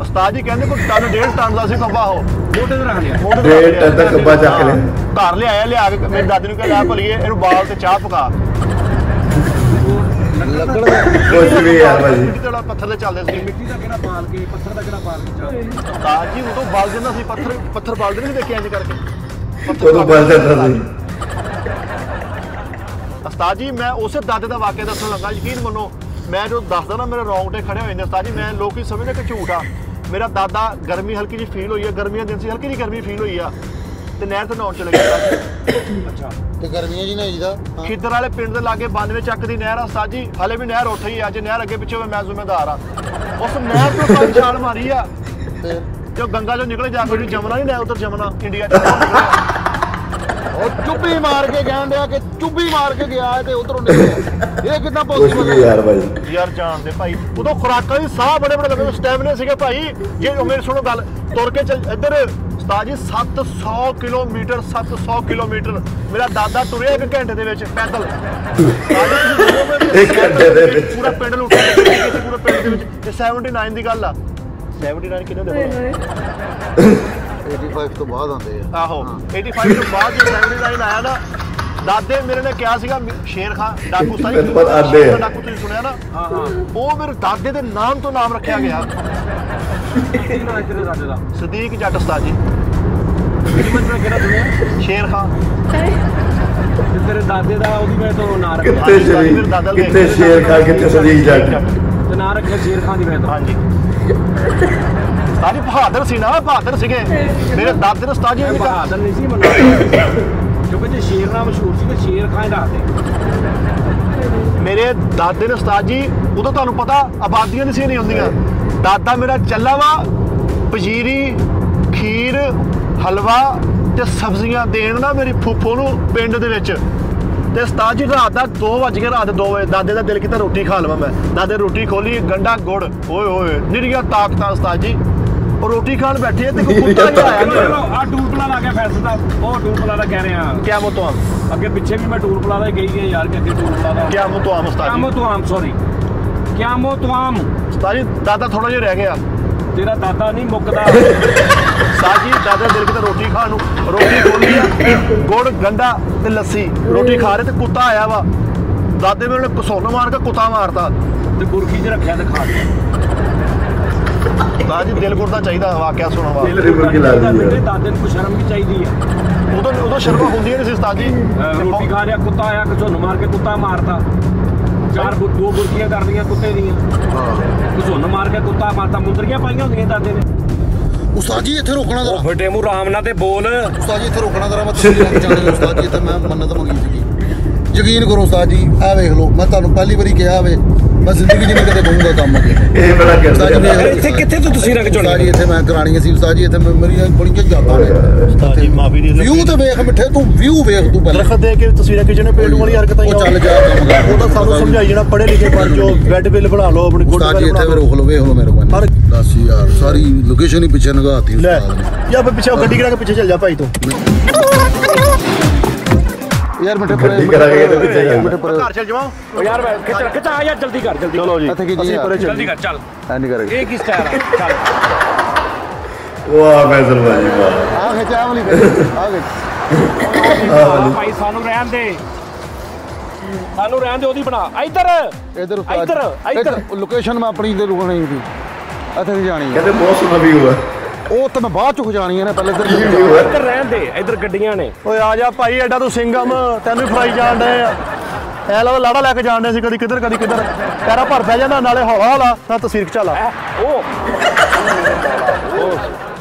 ਉਸਤਾਦ ਜੀ ਕਹਿੰਦੇ ਕੋਈ ਟਨ ਡੇਢ ਟਨ ਦਾ ਸੀ ਕੱਬਾ ਉਹ। ਮੋਟੇ ਤੇ ਰੱਖ ਲਿਆ। ਮੋਢੇ ਤੇ ਡੇਢ। ਟਨ ਦਾ ਕੱਬਾ ਚੱਕ ਲਿਆ। ਘਰ ਲਿਆਇਆ ਲਿਆ ਕੇ। ਮੇਰੀ ਦਾਦੀ ਨੂੰ ਕਿਹਾ ਲੈ ਭਲੀਏ ਇਹਨੂੰ ਬਾਲ ਤੇ ਚਾਹ ਪਕਾ। ਲੱਕੜ ਦਾ। ਕੁਝ ਵੀ ਯਾਰ ਭਾਜੀ। ਮਿੱਟੀ ਤੇ ਪੱਥਰ ਤੇ ਚੱਲਦੇ ਸੀ। ਮਿੱਟੀ ਦਾ ਕਿਹੜਾ ਬਾਲ ਕੇ ਪੱਥਰ ਦਾ ਕਿਹੜਾ ਬਾਲ ਕੇ ਚਾਹ ਉਸਤਾਦ ਜੀ ਉਦੋਂ ਬਲ ਜਾਂਦਾ ਸੀ ਪੱਥਰ ਪੱਥਰ ਬਲਦੇ ਨਹੀਂ ਦੇਖਿਆ ਇੰਜ ਕਰਕੇ। ਪੱਥਰ ਉਦੋਂ ਬਲ ਜਾਂਦਾ ਸੀ। ਉਸਤਾਦ ਜੀ ਮੈਂ ਉਸੇ ਦਾਦੇ ਦਾ ਵਾਕਿਆ ਦੱਸਣ ਲੱਗਾ ਯਕੀਨ ਮੰਨੋ ਮੈਂ ਜੋ ਦੱਸਦਾ ਨਾ ਮੇਰੇ ਰੌਂਗਟੇ ਖੜੇ ਹੋਏ ਨੇ ਉਸਤਾਦ ਜੀ ਮੈਂ ਲੋਕੀ ਸਮਝਦੇ ਕਿ ਝੂਠ ਆ। ਮੇਰਾ ਦਾਦਾ ਗਰਮੀ ਹਲਕੀ ਜਿਹੀ ਫੀਲ ਹੋਈ ਆ ਗਰਮੀਆਂ ਦੇ ਦਿਨ ਸੀ ਹਲਕੀ ਜਿਹੀ ਗਰਮੀ ਫੀਲ ਹੋਈ ਆ। ਤੇ ਨਹਿਰ ਤੇ ਨਹਾਉਣ ਚਲੇ ਗਿਆ ਅੱਛਾ। ਤੇ ਗਰਮੀਆਂ ਜੀ ਨਹੀਂ ਦਾ? ਖਿੱਦਰ ਵਾਲੇ ਪਿੰਡ ਦੇ ਲਾਗੇ 92 ਚੱਕ ਦੀ ਨਹਿਰ ਆ ਉਸਤਾਦ ਜੀ ਹਲੇ ਵੀ ਨਹਿਰ ਉੱਥੇ ਹੀ ਆ ਜੇ ਨਹਿਰ ਅੱਗੇ ਪਿੱਛੇ ਹੋਵੇ ਮੈਂ ਜ਼ਿੰਮੇਦਾਰ ਆ। ਉਸ ਨਹਿਰ ਤੋਂ ਕੋਈ ਛਾਲ ਮਾਰੀ ਆ। ਤੇ ਜੋ ਗੰਗਾ ਚੋਂ ਨਿਕਲੇ ਜਾ ਕੇ ਜਮਨਾ ਨਹੀਂ ਨਹਿਰ ਉਧਰ ਜਮਨਾ ਇੰਡੀਆ ਚ। ਉਹ ਚੁੱਭੀ ਮਾਰ ਕੇ ਕਹਿਣ ਡਿਆ ਕਿ ਚੁੱਭੀ ਮਾਰ ਕੇ ਗਿਆ ਹੈ ਤੇ ਉਧਰੋਂ ਨਿਕਲਿਆ। ਇਹ ਕਿੱਦਾਂ ਪੋਸੀਬਲ ਵੀ ਯਾਰ ਭਾਜੀ ਯਾਰ ਜਾਣਦੇ ਭਾਈ ਉਦੋਂ ਖੁਰਾਕਾਂ ਦੀ ਸਾਹ ਬੜੇ ਬੜੇ ਲੱਗੇ ਸਟੈਮਿਨਾ ਸੀਗੇ ਭਾਈ। ਜੇ ਉਹ ਮੇਰੀ ਸੁਣੋ ਗੱਲ ਤੁਰ ਕੇ ਚੱਲ ਇੱਧਰ ਉਸਤਾਦ ਜੀ 700 ਕਿਲੋਮੀਟਰ 700 ਕਿਲੋਮੀਟਰ। ਮੇਰਾ ਦਾਦਾ ਤੁਰਿਆ ਇੱਕ ਘੰਟੇ ਦੇ ਵਿੱਚ ਪੈਦਲ। ਇੱਕ ਘੰਟੇ ਦੇ ਵਿੱਚ। ਪੂਰਾ ਪਿੰਡ ਲੁੱਟਿਆ ਕਿਸੇ ਪੂਰੇ ਪਿੰਡ ਦੇ ਵਿੱਚ। ਤੇ 79 ਦੀ ਗੱਲ ਆ। 79 ਕਿੰਨੇ ਦੇ? 85 ਤੋਂ ਬਾਅਦ ਆਉਂਦੇ ਆ। ਆਹੋ 85 ਤੋਂ ਬਾਅਦ ਜੋ 79 ਆਇਆ ਨਾ ਦਾਦੇ ਮੇਰੇ ਨੇ ਕਿਹਾ ਸੀਗਾ ਸ਼ੇਰ ਖਾਨ ਡਾਕੂ ਸਾਈ ਮੈਨੂੰ ਪਤਾ ਆਉਂਦੇ ਆ। ਡਾਕੂ ਤੁਸੀਂ ਸੁਣਿਆ ਨਾ? ਹਾਂ ਹਾਂ। ਉਹ ਮੇਰੇ ਦਾਦੇ ਦੇ ਨਾਮ ਤੋਂ ਨਾਮ ਰੱਖਿਆ ਗਿਆ। ਸਦੀਕ ਜੱਟ ਉਸਤਾਦ ਜੀ ਸ਼ੇਰ ਖਾਨ ਤੇਰੇ ਦਾਦੇ ਦਾ ਉਹਦੀ ਮੈਂ ਤੋਂ ਨਾਂ ਰੱਖਿਆ। ਕਿੱਥੇ ਸ਼ੇਰ ਖਾ ਕਿੱਥੇ ਸਦੀਕ ਜੱਟ? ਤੇ ਨਾਂ ਰੱਖਿਆ ਸ਼ੇਰ ਖਾਨ ਦੀ ਮੈਂ ਤੋਂ। ਹਾਂਜੀ। ਜੀ ਬਹਾਦਰ ਸੀ ਨਾ ਬਹਾਦਰ ਸੀਗੇ। ਮੇਰੇ ਦਾਦੇ ਨੇ ਉਸਤਾਦ ਜੀ ਨੇ ਬਹਾਦਰ ਨਹੀਂ ਸੀ ਮੰਨਦਾ ਕਿਉਂਕਿ ਜੇ ਸ਼ੇਰ ਨਾਮ ਮਸ਼ਹੂਰ ਸੀ ਤੇ ਸ਼ੇਰ ਦਾ ਦੇ। ਮੇਰੇ ਦਾਦੇ ਨੇ ਉਸਤਾਦ ਜੀ ਉਦੋਂ ਤੁਹਾਨੂੰ ਪਤਾ ਆਬਾਦੀਆਂ ਨਹੀਂ ਸੀ ਨਹੀਂ ਹੁੰਦੀਆਂ। ਦਾਦਾ ਮੇਰਾ ਚੱਲਾ ਵਾ ਪਜੀਰੀ ਖੀਰ ਹਲਵਾ ਤੇ ਸਬਜ਼ੀਆਂ ਦੇਣ ਨਾ ਮੇਰੀ ਫੁੱਫੋ ਨੂੰ ਪਿੰਡ ਦੇ ਵਿੱਚ। ਤੇ ਉਸਤਾਦ ਜੀ ਰਾਤ ਦਾ 2 ਵਜ ਕੇ ਰਾਤ 2 ਵਜੇ। ਦਾਦੇ ਦਾ ਦਿਲ ਕੀਤਾ ਰੋਟੀ ਖਾ ਲਵਾਂ ਮੈਂ। ਦਾਦੇ ਰੋਟੀ ਖੋਲੀ ਗੰਡਾ ਗੁੜ। ਓਏ ਓਏ ਨਿਰੀਆਂ ਤਾਕਤਾਂ ਉਸਤਾਦ ਜੀ ਰੋਟੀ ਖਾਣ ਬੈਠੇ ਆ ਤੇ ਕੋਈ ਕੁੱਤਾ ਜਿਹਾ ਆਇਆ। ਆ। ਟੂਲ ਪਲਾ ਲਾ ਕੇ ਫੈਸਲ? ਦਾ ਉਹ ਟੂਲ ਪਲਾ ਦਾ ਕਹਿ ਰਿਹਾ। ਕਿਆ ਮਤੋਂ ਅੱਗੇ ਪਿੱਛੇ ਵੀ ਮੈਂ ਟੂਲ ਪਲਾ ਦਾ ਹੀ ਗਈ ਹੈ ਯਾਰ ਕਿ ਅੱਗੇ ਦਾ ਕਿਆ ਮਤੋਂ ਉਸਤਾਦ ਕਿਆਮੋ ਜੀ ਤੁਆਮ ਸੌਰੀ ਕਿਆਮੋ ਤੁਆਮ ਉਸਤਾਦ ਜੀ ਦਾਦਾ ਥੋੜਾ ਜਿਹਾ ਰਹਿ ਗਿਆ। ਤੇਰਾ ਦਾਦਾ ਨਹੀਂ ਮੁੱਕਦਾ। ਸਾਜੀ ਦਾਦਾ ਦਿਲ ਕਿਤੇ ਰੋਟੀ ਖਾਣ ਨੂੰ ਰੋਟੀ ਖੋਲੀ ਆ। ਗੁੜ ਗੰਡਾ ਤੇ ਲੱਸੀ। ਰੋਟੀ ਖਾ ਰਹੇ ਤੇ ਕੁੱਤਾ ਆਇਆ ਵਾ। ਦਾਦੇ ਮੇਰੇ ਨੇ ਕਸੋਨ ਮਾਰ ਕੇ ਕੁੱਤਾ ਮਾਰਤਾ। ਤੇ ਗੁਰਕੀ 'ਚ ਰੱਖਿਆ ਤੇ ਖਾ ਲਿਆ ਸਾਜੀ ਦਿਲ ਗੁਰਦਾ ਚਾਹੀਦਾ ਵਾਕਿਆ ਸੁਣਨ ਵਾ ਤੇਰੀ ਮੁਰਗੀ ਲਾ ਦਿੱਤੀ ਮੇਰੇ ਯਾਰ। ਦਾਦੇ ਨੂੰ ਕੋਈ ਸ਼ਰਮ ਵੀ ਚਾਹੀਦੀ ਹੈ ਉਦੋਂ ਉਦੋਂ ਸ਼ਰਮਾ ਹੁੰਦੀਆਂ ਨਹੀਂ ਸੀ ਉਸਤਾਦ ਜੀ। ਰੋਟੀ ਖਾ ਰਿਹਾ ਕੁੱਤਾ ਆਇਆ ਘਸੁੰਨ ਮਾਰ ਕੇ ਕੁੱਤਾ ਮਾਰਤਾ। ਚਾਰ ਦੋ ਗੁਰਕੀਆਂ ਕਰਦੀਆਂ ਕੁੱਤੇ ਦੀਆਂ। ਘਸੁੰਨ ਮਾਰ ਕੇ ਕੁੱਤਾ ਮਾਰਤਾ ਮੁੰਦਰੀਆਂ ਪਾਈਆਂ ਹੁੰਦੀਆਂ ਦਾਦੇ ਨੇ। ਉਸਤਾਦ ਜੀ ਇੱਥੇ ਰੋਕਣਾ ਜ਼ਰਾ। ਫਟੇ ਮੂੰਹ ਰਾਮ ਨਾਲ ਤੇ ਬੋਲ। ਉਸਤਾਦ ਜੀ ਇੱਥੇ ਰੋਕਣਾ ਜ਼ਰਾ ਮੈਂ ਤਸਵੀਰ ਜਾਣੀ ਹੈ ਉਸਤਾਦ ਜੀ ਇੱਥੇ ਮੈਂ ਮੰਨਤ ਮੰਗੀ ਸੀਗੀ। ਯਕੀਨ ਕਰੋ ਉਸਤਾਦ ਜੀ ਆਹ ਵੇਖ ਲਓ ਮੈਂ ਤੁਹਾਨੂੰ ਪਹਿਲੀ ਵਾਰੀ ਕਿਹਾ ਵੇ ਮੈਂ ਜ਼ਿੰਦਗੀ ਨਹੀਂ ਕਦੇ ਕਹੂੰਗਾ ਕੰਮ ਅੱਗੇ। ਇਹ ਬੜਾ ਕਰਦਾ। ਇੱਥੇ ਕਿੱਥੇ ਤੋਂ ਤੁਸੀਂ ਰੰਗ ਚੁਣ ਉਸਤਾਦ ਜੀ ਇੱਥੇ ਮੈਂ ਕਰਾਣੀਆਂ ਸੀ ਉਸਤਾਦ ਜੀ ਇੱਥੇ ਮੇਰੀਆਂ ਬੜੀਆਂ ਯਾਦਾਂ ਨੇ। ਉਸਤਾਦ ਜੀ ਮਾਫੀ ਦੇ ਵਿਊ ਤੇ ਵੇਖ ਮਿੱਠੇ ਤੂੰ ਵਿਊ ਵੇਖ ਤੂੰ ਪਹਿਲਾਂ। ਦਰਖਤ ਦੇ ਕੇ ਤਸਵੀਰਾਂ ਖਿੱਚਣੇ ਪੇਂਡੂ ਵਾਲੀ ਹਰਕਤਾਂ ਉਹ ਚੱਲ ਜਾ ਕੰਮ ਕਰ। ਉਹ ਤਾਂ ਸਾਨੂੰ ਸਮਝਾਈ ਜਾਣਾ ਪੜ੍ਹੇ ਲਿਖੇ ਬਣ ਜੋ ਬੈੱਡ ਬਿੱਲ ਬਣਾ ਲਓ ਆਪਣੀ ਗੁੱਡ ਉਸਤਾਦ ਜੀ ਇੱਥੇ ਰੋਕ ਲਓ ਵੇਖ ਲਓ ਮੇਰੇ ਕੋਲ। ਪਰ- ਦੱਸ ਯਾਰ ਸਾਰੀ ਲੋਕੇਸ਼ਨ ਹੀ ਪਿੱਛੇ ਨਗਾਤੀ ਉਸਤਾਦ ਨੇ। ਜਾਂ ਫਿਰ ਪਿੱਛੇ ਗੱਡੀ ਕਰਾ ਕੇ ਪਿੱਛੇ ਚੱਲ ਜਾ ਭਾਈ ਤੂੰ। ਯਾਰ ਮਿੱਠੇ ਗੱਡੀ ਕਰਾਂਗੇ ਚੱਲ। ਮਿੱਠੇ ਪਰੇ ਘਰ ਚੱਲ ਜਾਵਾਂ। ਓ ਯਾਰ ਮੈਂ ਖਿੱਚ ਖਿੱਚ ਆ ਯਾਰ ਜਲਦੀ ਕਰ ਜਲਦੀ ਚਲੋ ਜੀ ਇੱਥੇ ਕੀ ਜੀ ਅਸੀਂ? ਪਰੇ ਜਲਦੀ ਕਰ ਚੱਲ। ਐ ਨਹੀਂ ਕਰੇਗਾ। ਇਹ ਕੀ ਸਟਾਈਲ ਆ? ਚੱਲ। ਵਾਹ ਫੈਸਲ ਭਾਜੀ ਵਾਹ ਆ ਖਿੱਚ ਆ ਵਾਲੀ ਆ ਖਿੱਚ। ਭਾਈ ਸਾਨੂੰ ਰਹਿਣ ਦੇ। ਸਾਨੂੰ ਰਹਿਣ ਦੇ ਉਹਦੀ ਬਣਾ। ਇੱਧਰ। ਇਧਰ ਇੱਧਰ, ਇੱਧਰ। ਲੋਕੇਸ਼ਨ ਮੈਂ ਆਪਣੀ ਤੇ ਰੁਕਣੀ ਸੀ। ਇੱਥੇ ਜਾਣੀ। ਹੈ ਕਹਿੰਦੇ ਬਹੁਤ ਸੋਹਣਾ ਵੀਊ ਹੈ ਉਹ ਤਾਂ ਮੈਂ ਬਾਅਦ ਚ ਜਾਣੀ ਹੈ ਨਾ ਪਹਿਲੇ ਹੈ ਇੱਧਰ ਰਹਿਣ ਦੇ ਇੱਧਰ ਗੱਡੀਆਂ ਨੇ। ਓਏ ਆ ਜਾ ਭਾਈ ਐਡਾ ਤੂੰ ਸਿੰਘਮ ਤੈਨੂੰ ਵੀ ਫਰਾਈ ਜਾਣ ਡਏ ਆ। ਐ ਲਾ ਲਾੜਾ ਲੈ ਕੇ ਜਾਣ ਡਏ ਸੀ ਕਦੀ ਕਿੱਧਰ ਕਦੀ ਕਿੱਧਰ। ਪੈਰਾ ਭਰ ਬਹਿ ਜਾਂਦਾ ਨਾਲੇ ਹੌਲਾ ਹੌਲਾ ਤਾਂ ਤਸਵੀਰ ਖਿਚਾ ਐ, ਉਹ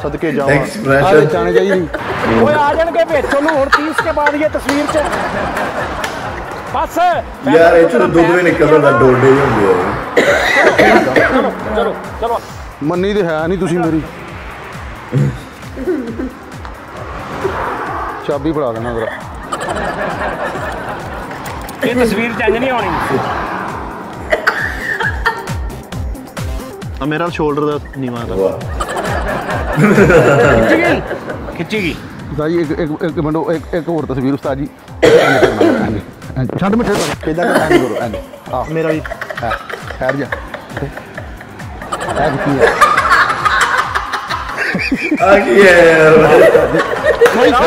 ਸਦਕੇ ਜਾਵਾਂ। ਆ ਐਕਸਪ੍ਰੈਸ਼ਨ ਜਾਣੇ ਚਾਹੀਦੀ ਓਏ ਆ ਜਾਣਗੇ ਵਿੱਚ ਉਹਨੂੰ ਹੁਣ 30 ਕੇ ਬਾਅਦ ਇਹ ਤਸਵੀਰ ਚ। ਬਸ ਯਾਰ ਇਹ ਚ ਤਾਂ ਦੁੱਧ ਵੀ ਨਿਕਲਦਾ ਡੋਡੇ ਹੀ ਹੁੰਦੇ ਆ। ਚਲੋ ਚਲੋ ਚਲੋ। ਮੰਨੀ ਤੇ ਹੈ ਨਹੀਂ ਤੁਸੀਂ ਮੇਰੀ। ਚਾਬੀ ਫੜਾ ਦੇਣਾ ਜਰਾ ਇਹ ਤਸਵੀਰ ਚੰਜ ਨਹੀਂ ਆਉਣੀ। ਆ ਮੇਰਾ ਸ਼ੋਲਡਰ ਦਾ ਨੀਵਾ ਦਾ। ਖਿੱਚੀ ਗਈ? ਖਿੱਚੀ ਗਈ? ਉਸਤਾਦ ਜੀ ਇੱਕ ਇੱਕ ਇੱਕ ਮਿੰਟ ਇੱਕ ਇੱਕ ਹੋਰ ਤਸਵੀਰ ਉਸਤਾਦ ਜੀ। ਛੱਡ ਮਿੱਠੇ ਕਿੱਦਾਂ ਕਰੋ ਐਂ ਨੀ। ਆਹ। ਮੇਰਾ ਵੀ। ਹੈ। ਠਹਿਰ ਜਾ। ਹੈ ਕੀ ਹੈ? ਆ ਹੋ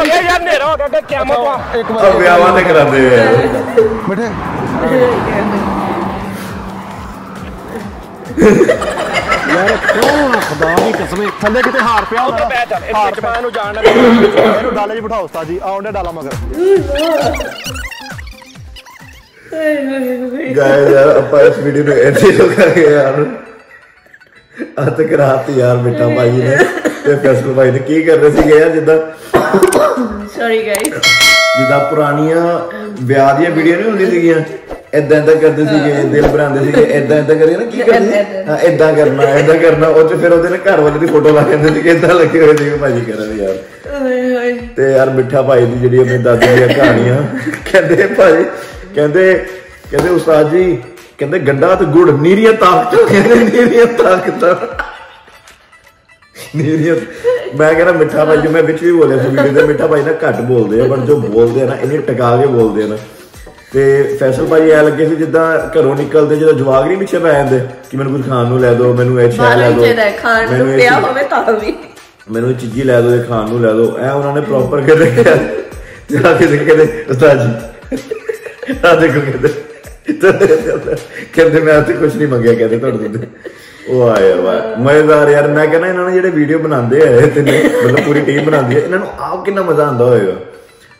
ਗਿਆ ਯਾਰ ਨੇਰਾ ਹੋ ਗਿਆ ਕਿ ਕਿਆਮਤ ਵਾ ਇੱਕ ਆ ਵਾਰ ਵਿਆਹਾਂ ਤੇ ਕਰਾਉਂਦੇ ਆ ਬੈਠੇ ਯਾਰ ਕਿਉਂ ਖੁਦਾ ਦੀ ਕਸਮ ਥੱਲੇ ਕਿਤੇ ਹਾਰ ਪਿਆ ਉੱਥੇ ਬੈ ਚੱਲ ਹਾਰ ਇੱਥੇ ਪਿਆ ਮੈਂ ਇਹਨੂੰ ਜਾਣਦਾ ਇਹਨੂੰ ਡਾਲੇ 'ਚ ਬਿਠਾਓ ਉਸਤਾਦ ਜੀ ਆਉਂਦੇ ਡਾਲਾ ਮਗਰ ਗਾਇਸ ਯਾਰ ਆਪਾਂ ਇਸ ਵੀਡੀਓ ਨੂੰ ਇੱਥੇ ਹੀ ਰੋਕਾਂਗੇ ਯਾਰ ਆ ਕਰਾਤੀ ਯਾਰ ਮਿੱਟਾ ਭਾਈ ਨੇ। ਤੇ ਫੈਸਲ ਭਾਈ ਨੇ ਕੀ ਕਰ ਰਹੇ ਸੀਗੇ ਯਾਰ ਜਿੱਦਾਂ ਸੌਰੀ ਗਾਇਸ ਜਿੱਦਾਂ ਪੁਰਾਣੀਆਂ ਵਿਆਹ ਦੀਆਂ ਵੀਡੀਓ ਨਹੀਂ ਹੁੰਦੀਆਂ ਸੀਗੀਆਂ? ਇਦਾਂ ਇਦਾਂ ਕਰਦੇ ਸੀਗੇ ਦਿਲ ਬਣਾਉਂਦੇ ਸੀਗੇ ਇਦਾਂ ਇਦਾਂ ਕਰੀਏ ਨਾ ਕੀ ਕਰਦੇ ਹਾਂ ਇਦਾਂ ਕਰਨਾ ਇਦਾਂ ਕਰਨਾ। ਉਹ ਚ ਫਿਰ ਉਹਦੇ ਨਾਲ ਘਰ ਵਾਲੇ ਦੀ ਫੋਟੋ ਲਾ ਕੇ ਦਿੰਦੇ ਸੀਗੇ ਇਦਾਂ ਲੱਗੇ ਹੋਏ ਸੀਗੇ ਭਾਜੀ ਕਰਨ ਯਾਰ। ਤੇ ਯਾਰ ਮਿੱਠਾ ਭਾਈ ਦੀ ਜਿਹੜੀ ਆਪਣੀ ਦਾਦੀ ਦੀਆਂ ਕਹਾਣੀਆਂ ਕਹਿੰਦੇ ਭਾਈ ਕਹਿੰਦੇ ਕਹਿੰਦੇ ਉਸਤਾਦ ਜੀ ਕਹਿੰਦੇ ਗੰਡਾ ਤੇ ਗੁੜ ਨੀਰੀਆਂ ਤਾਕਤਾਂ ਕਹਿੰਦੇ ਨੀਰੀਆਂ ਤਾਕਤਾਂ। ਨੀਰੀਆਂ ਮੈਂ ਕਹਿੰਦਾ ਮਿੱਠਾ ਭਾਈ ਜੀ ਮੈਂ ਵਿੱਚ ਵੀ ਬੋਲਿਆ ਸੀ ਵੀਡੀਓ ਤੇ ਮਿੱਠਾ ਭਾਈ ਨਾ ਘੱਟ ਬੋਲਦੇ ਆ ਪਰ ਜੋ ਬੋਲਦੇ ਆ ਨਾ ਇਹਨੇ ਟਿਕਾ ਕੇ ਬੋਲਦੇ ਆ ਨਾ। ਤੇ ਫੈਸਲ ਭਾਈ ਐ ਲੱਗੇ ਸੀ ਜਿੱਦਾਂ ਘਰੋਂ ਨਿਕਲਦੇ ਜਦੋਂ ਜਵਾਗ ਨਹੀਂ ਪਿੱਛੇ ਪੈ ਜਾਂਦੇ ਕਿ ਮੈਨੂੰ ਕੁਝ ਖਾਣ ਨੂੰ ਲੈ ਦਿਓ ਮੈਨੂੰ ਇਹ ਸ਼ੈ ਲੈ ਦਿਓ ਖਾਣ ਮੈਨੂੰ ਨੂੰ ਪਿਆ ਹੋਵੇ ਤਾਂ ਵੀ। ਮੈਨੂੰ ਇਹ ਚੀਜ਼ੀ ਲੈ ਦਿਓ ਇਹ ਖਾਣ ਨੂੰ ਲੈ ਦਿਓ ਐ ਉਹਨਾਂ ਨੇ ਪ੍ਰੋਪਰ ਕਦੇ ਜਾ ਕੇ ਦੇਖ ਕੇ ਉਸਤਾਦ ਜੀ ਆ ਦੇਖੋ ਕਹਿੰਦੇ ਕਹਿੰਦੇ ਮੈਂ ਤੇ ਕੁਝ ਨਹੀਂ ਮੰਗਿਆ ਕਹਿੰਦੇ ਤੁਹਾਡੇ ਤੋਂ। ਯਾਰ ਵਾਹ। ਮਜ਼ੇਦਾਰ ਯਾਰ ਮੈਂ ਕਹਿੰਦਾ ਇਹਨਾਂ ਨੇ ਜਿਹੜੇ ਵੀਡੀਓ ਬਣਾਉਂਦੇ ਆ ਇਹ ਤਿੰਨੇ ਮਤਲਬ ਪੂਰੀ ਟੀਮ ਬਣਾਉਂਦੀ ਹੈ ਇਹਨਾਂ ਨੂੰ ਆਪ ਕਿੰਨਾ ਮਜ਼ਾ ਆਉਂਦਾ ਹੋਵੇਗਾ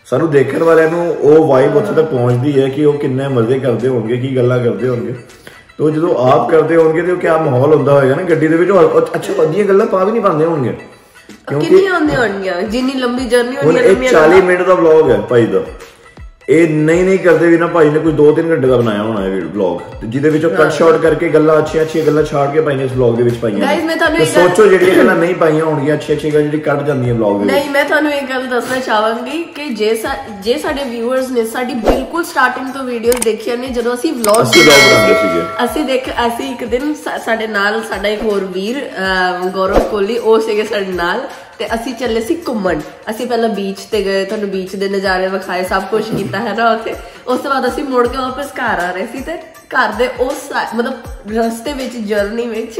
ਸਾਨੂੰ ਦੇਖਣ ਵਾਲਿਆਂ ਨੂੰ ਉਹ ਵਾਈਬ ਉੱਥੇ ਤੱਕ ਪਹੁੰਚਦੀ ਹੈ ਕਿ ਉਹ ਕਿੰਨੇ ਮਜ਼ੇ ਕਰਦੇ ਹੋਣਗੇ ਕੀ ਗੱਲਾਂ ਕਰਦੇ ਹੋਣਗੇ। ਤੋ ਜਦੋਂ ਆਪ ਕਰਦੇ ਹੋਣਗੇ ਤੇ ਉਹ ਕਿਆ ਮਾਹੌਲ ਹੁੰਦਾ ਹੋਏਗਾ ਨਾ ਗੱਡੀ ਦੇ ਵਿੱਚ। ਅੱਛਾ ਵਧੀਆ ਗੱਲਾਂ ਪਾ ਵੀ ਨਹੀਂ ਪਾਉਂਦੇ ਹੋਣਗੇ। ਕਿਉਂਕਿ ਕਿੰਨੀਆਂ ਹੁੰਦੀਆਂ ਹੋਣਗੀਆਂ? ਜਿੰਨੀ ਲੰਬੀ ਜਰਨੀ ਹੁਣ ਹੈ ਇਹ ਲੰਮੀਆਂ 40 ਮਿੰਟ ਦਾ ਵਲੌਗ ਹੈ ਭਾਈ ਦਾ। ਇਹ ਨਹੀਂ ਨਹੀਂ ਕਰਦੇ ਵੀ ਨਾ ਭਾਈ ਨੇ ਕੋਈ 2-3 ਘੰਟੇ ਦਾ ਬਣਾਇਆ ਹੋਣਾ ਇਹ ਵਲੌਗ ਜਿਹਦੇ ਵਿੱਚੋਂ ਕੱਟ ਸ਼ਾਟ ਕਰਕੇ ਗੱਲਾਂ ਅੱਛੀਆਂ ਅੱਛੀਆਂ ਗੱਲਾਂ ਛਾੜ ਕੇ ਭਾਈ ਨੇ ਇਸ ਵਲੌਗ ਦੇ ਵਿੱਚ ਪਾਈਆਂ। Guys, ਮੈਂ ਤੁਹਾਨੂੰ ਤੇ ਗੱਲ- ਸੋਚੋ ਜਿਹੜੀਆਂ ਗੱਲਾਂ ਨਹੀਂ ਪਾਈਆਂ ਹੋਣਗੀਆਂ ਅੱਛੀਆਂ ਅੱਛੀਆਂ ਗੱਲਾਂ ਜਿਹੜੀ ਕੱਟ ਜਾਂਦੀਆਂ ਵਲੌਗ ਦੇ ਵਿੱਚ ਨਹੀਂ ਮੈਂ ਤੁਹਾਨੂੰ ਇੱਕ ਗੱਲ ਦੱਸਣਾ ਚਾਹਾਂਗੀ ਕਿ ਜੇ ਸਾ- ਜੇ ਸਾਡੇ ਵਿਊਅਰਸ ਨੇ ਸਾਡੀ ਬਿਲਕੁਲ ਸਟਾਰਟਿੰਗ ਤੋਂ ਵੀਡੀਓਜ਼ ਦੇਖੀਆਂ ਨੇ ਜਦੋਂ ਅਸੀਂ ਵਲੌਗ ਬਣਾਉਂਦੇ ਸੀਗੇ। ਅਸੀਂ ਦੇਖ ਅਸੀਂ ਇੱਕ ਦਿਨ ਸਾਡੇ ਨਾਲ ਸਾਡਾ ਇੱਕ ਹੋਰ ਵੀਰ ਗੌਰਵ ਕੋਹਲੀ ਉਹ ਸੀਗੇ ਸਾਡੇ ਨਾਲ ਤੇ ਅਸੀਂ ਚੱਲੇ ਸੀ ਘੁੰਮਣ। ਅਸੀਂ ਪਹਿਲਾਂ ਬੀਚ ਤੇ ਗਏ ਤੁਹਾਨੂੰ ਬੀਚ ਦੇ ਨਜ਼ਾਰੇ ਵਿਖਾਏ ਸਭ ਕੁਝ ਕੀਤਾ ਹੈ ਨਾ ਉੱਥੇ? ਉਸ ਤੋਂ ਬਾਅਦ ਅਸੀਂ ਮੁੜ ਕੇ ਵਾਪਸ ਘਰ ਆ ਰਹੇ ਸੀ ਤੇ ਘਰ ਦੇ ਉਸ ਮਤਲਬ ਰਸਤੇ ਵਿੱਚ ਜਰਨੀ ਵਿੱਚ